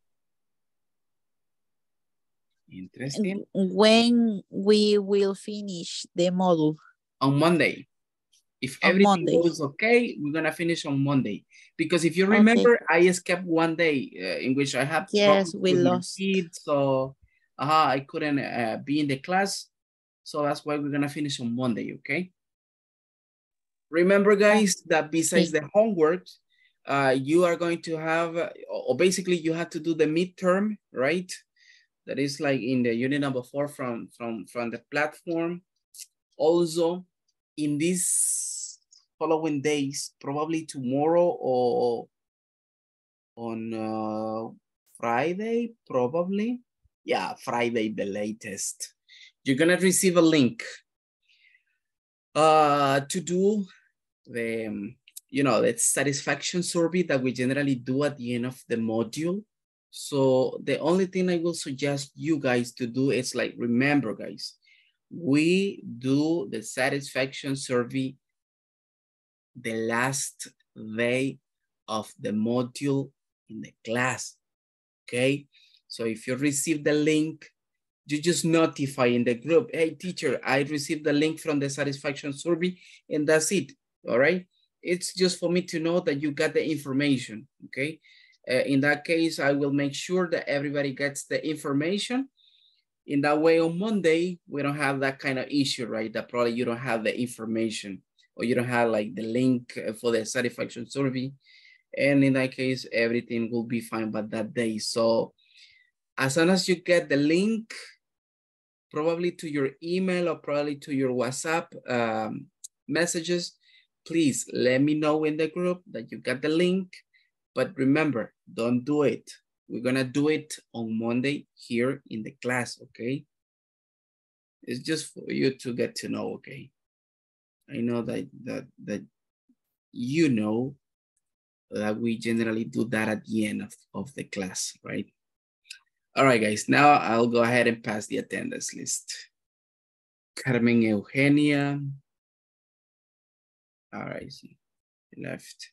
Interesting. When we will finish the module On Monday. If On everything Monday. goes okay, we're gonna finish on Monday. Because if you Okay. remember, I escaped one day uh, in which I had Yes, we lost. kids, so uh, I couldn't uh, be in the class. So that's why we're gonna finish on Monday, okay? Remember, guys, that besides the homework, uh, you are going to have, uh, or basically you have to do the midterm, right? That is like in the unit number four from, from, from the platform. Also, in these following days, probably tomorrow or on uh, Friday, probably. Yeah, Friday, the latest. You're gonna receive a link uh, to do the, um, you know, the satisfaction survey that we generally do at the end of the module. So the only thing I will suggest you guys to do is like, remember guys, we do the satisfaction survey the last day of the module in the class, okay? So if you receive the link, you just notify in the group, hey teacher, I received the link from the satisfaction survey and that's it, all right? It's just for me to know that you got the information, okay? Uh, in that case, I will make sure that everybody gets the information. In that way on Monday, we don't have that kind of issue, right? That probably you don't have the information or you don't have like the link uh, for the satisfaction survey. And in that case, everything will be fine by that day. So as soon as you get the link, probably to your email or probably to your WhatsApp um, messages, please let me know in the group that you got the link. But remember, don't do it. We're gonna do it on Monday here in the class, okay? It's just for you to get to know, okay? I know that that that you know that we generally do that at the end of, of the class, right? All right, guys, now I'll go ahead and pass the attendance list. Carmen Eugenia. All right, she left.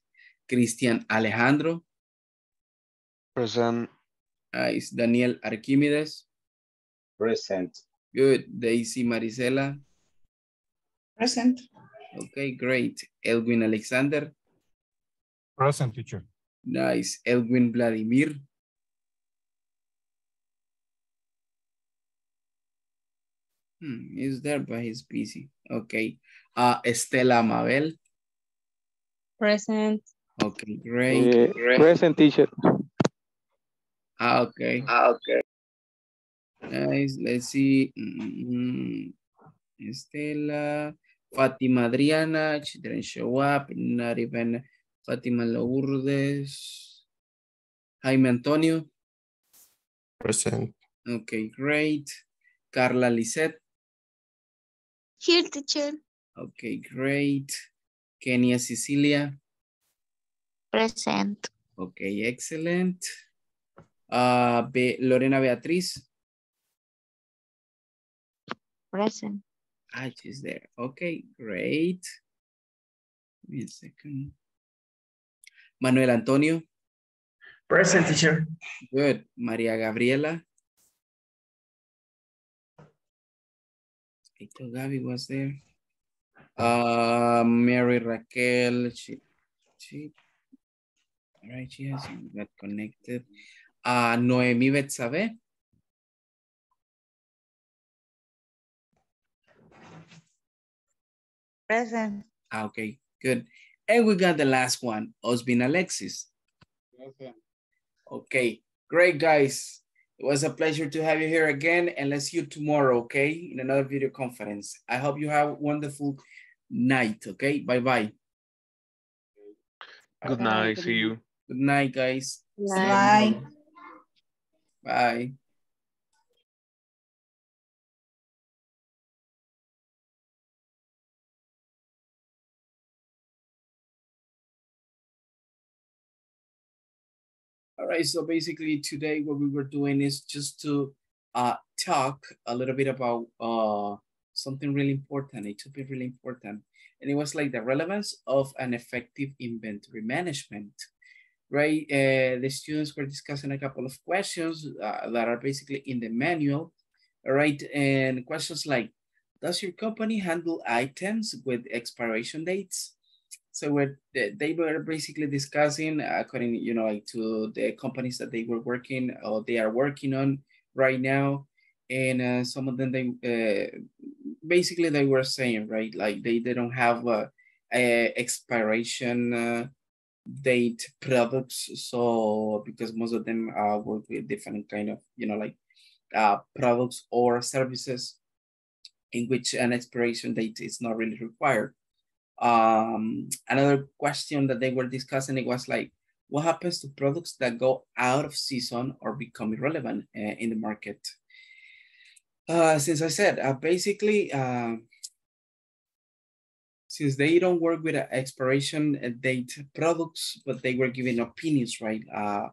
Cristian Alejandro. Present. Uh, is Daniel Archimedes. Present. Good. Daisy Marisela. Present. Okay, great. Elwin Alexander. Present teacher. Nice. Elwin Vladimir. Hmm, he's there, but he's busy. Okay. Uh, Estela Mabel. Present. Okay, great. Eh, great. present teacher. Ah, okay. Ah, okay. Nice. Let's see. Mm, Estela. Fatima Adriana. She didn't show up. Not even Fatima Lourdes. Jaime Antonio. Present. Okay, great. Carla Lisette. Here, teacher. Okay, great. Kenia Cecilia. Present. Okay, excellent. Uh, Be Lorena Beatriz. Present. Ah, she's there. Okay, great. Give me a second. Manuel Antonio. Present, teacher. Good. María Gabriela. I thought Gabby was there. Uh, Mary Raquel. She, she, all right, she hasn't got connected. Uh, Noemi Betsabe. Present. Ah, okay, good. And we got the last one, Osbin Alexis. Present. Okay, great guys. It was a pleasure to have you here again and let's see you tomorrow, okay? In another video conference. I hope you have a wonderful night, okay? Bye-bye. Good night. See you. Good night, guys. See Bye. Bye. All right, so basically today what we were doing is just to uh, talk a little bit about uh, something really important. It should be really important. And it was like the relevance of an effective inventory management, right? Uh, the students were discussing a couple of questions uh, that are basically in the manual, right? And questions like, does your company handle items with expiration dates? So we're, they were basically discussing according, you know, like to the companies that they were working or they are working on right now. And uh, some of them, they uh, basically they were saying, right, like they, they don't have a, a expiration uh, date products. So because most of them uh, work with different kind of, you know, like uh, products or services in which an expiration date is not really required. Um, another question that they were discussing, it was like, what happens to products that go out of season or become irrelevant uh, in the market? Uh, since I said, uh, basically, uh, since they don't work with expiration date products, but they were giving opinions, right? Uh,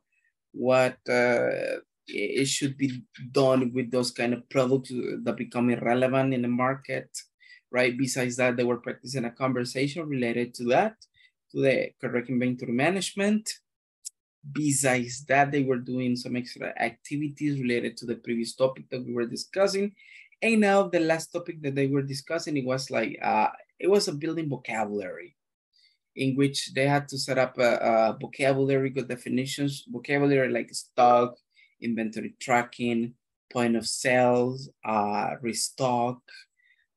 what uh, it should be done with those kind of products that become irrelevant in the market, right? Besides that, they were practicing a conversation related to that, to the correct inventory management. Besides that, they were doing some extra activities related to the previous topic that we were discussing. And now the last topic that they were discussing, it was like, uh, it was a building vocabulary in which they had to set up a, a vocabulary, good definitions, vocabulary like stock, inventory tracking, point of sales, uh, restock,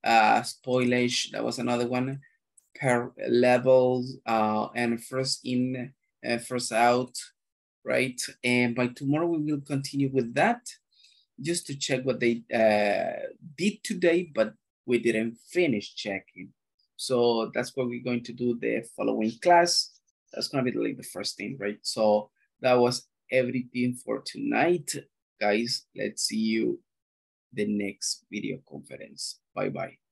uh, spoilage, that was another one, par levels, uh, and first in, uh, first out, right? And by tomorrow we will continue with that, just to check what they uh, did today, but we didn't finish checking. So that's what we're going to do the following class. That's gonna be like the first thing, right? So that was everything for tonight. Guys, let's see you the next video conference. Bye-bye.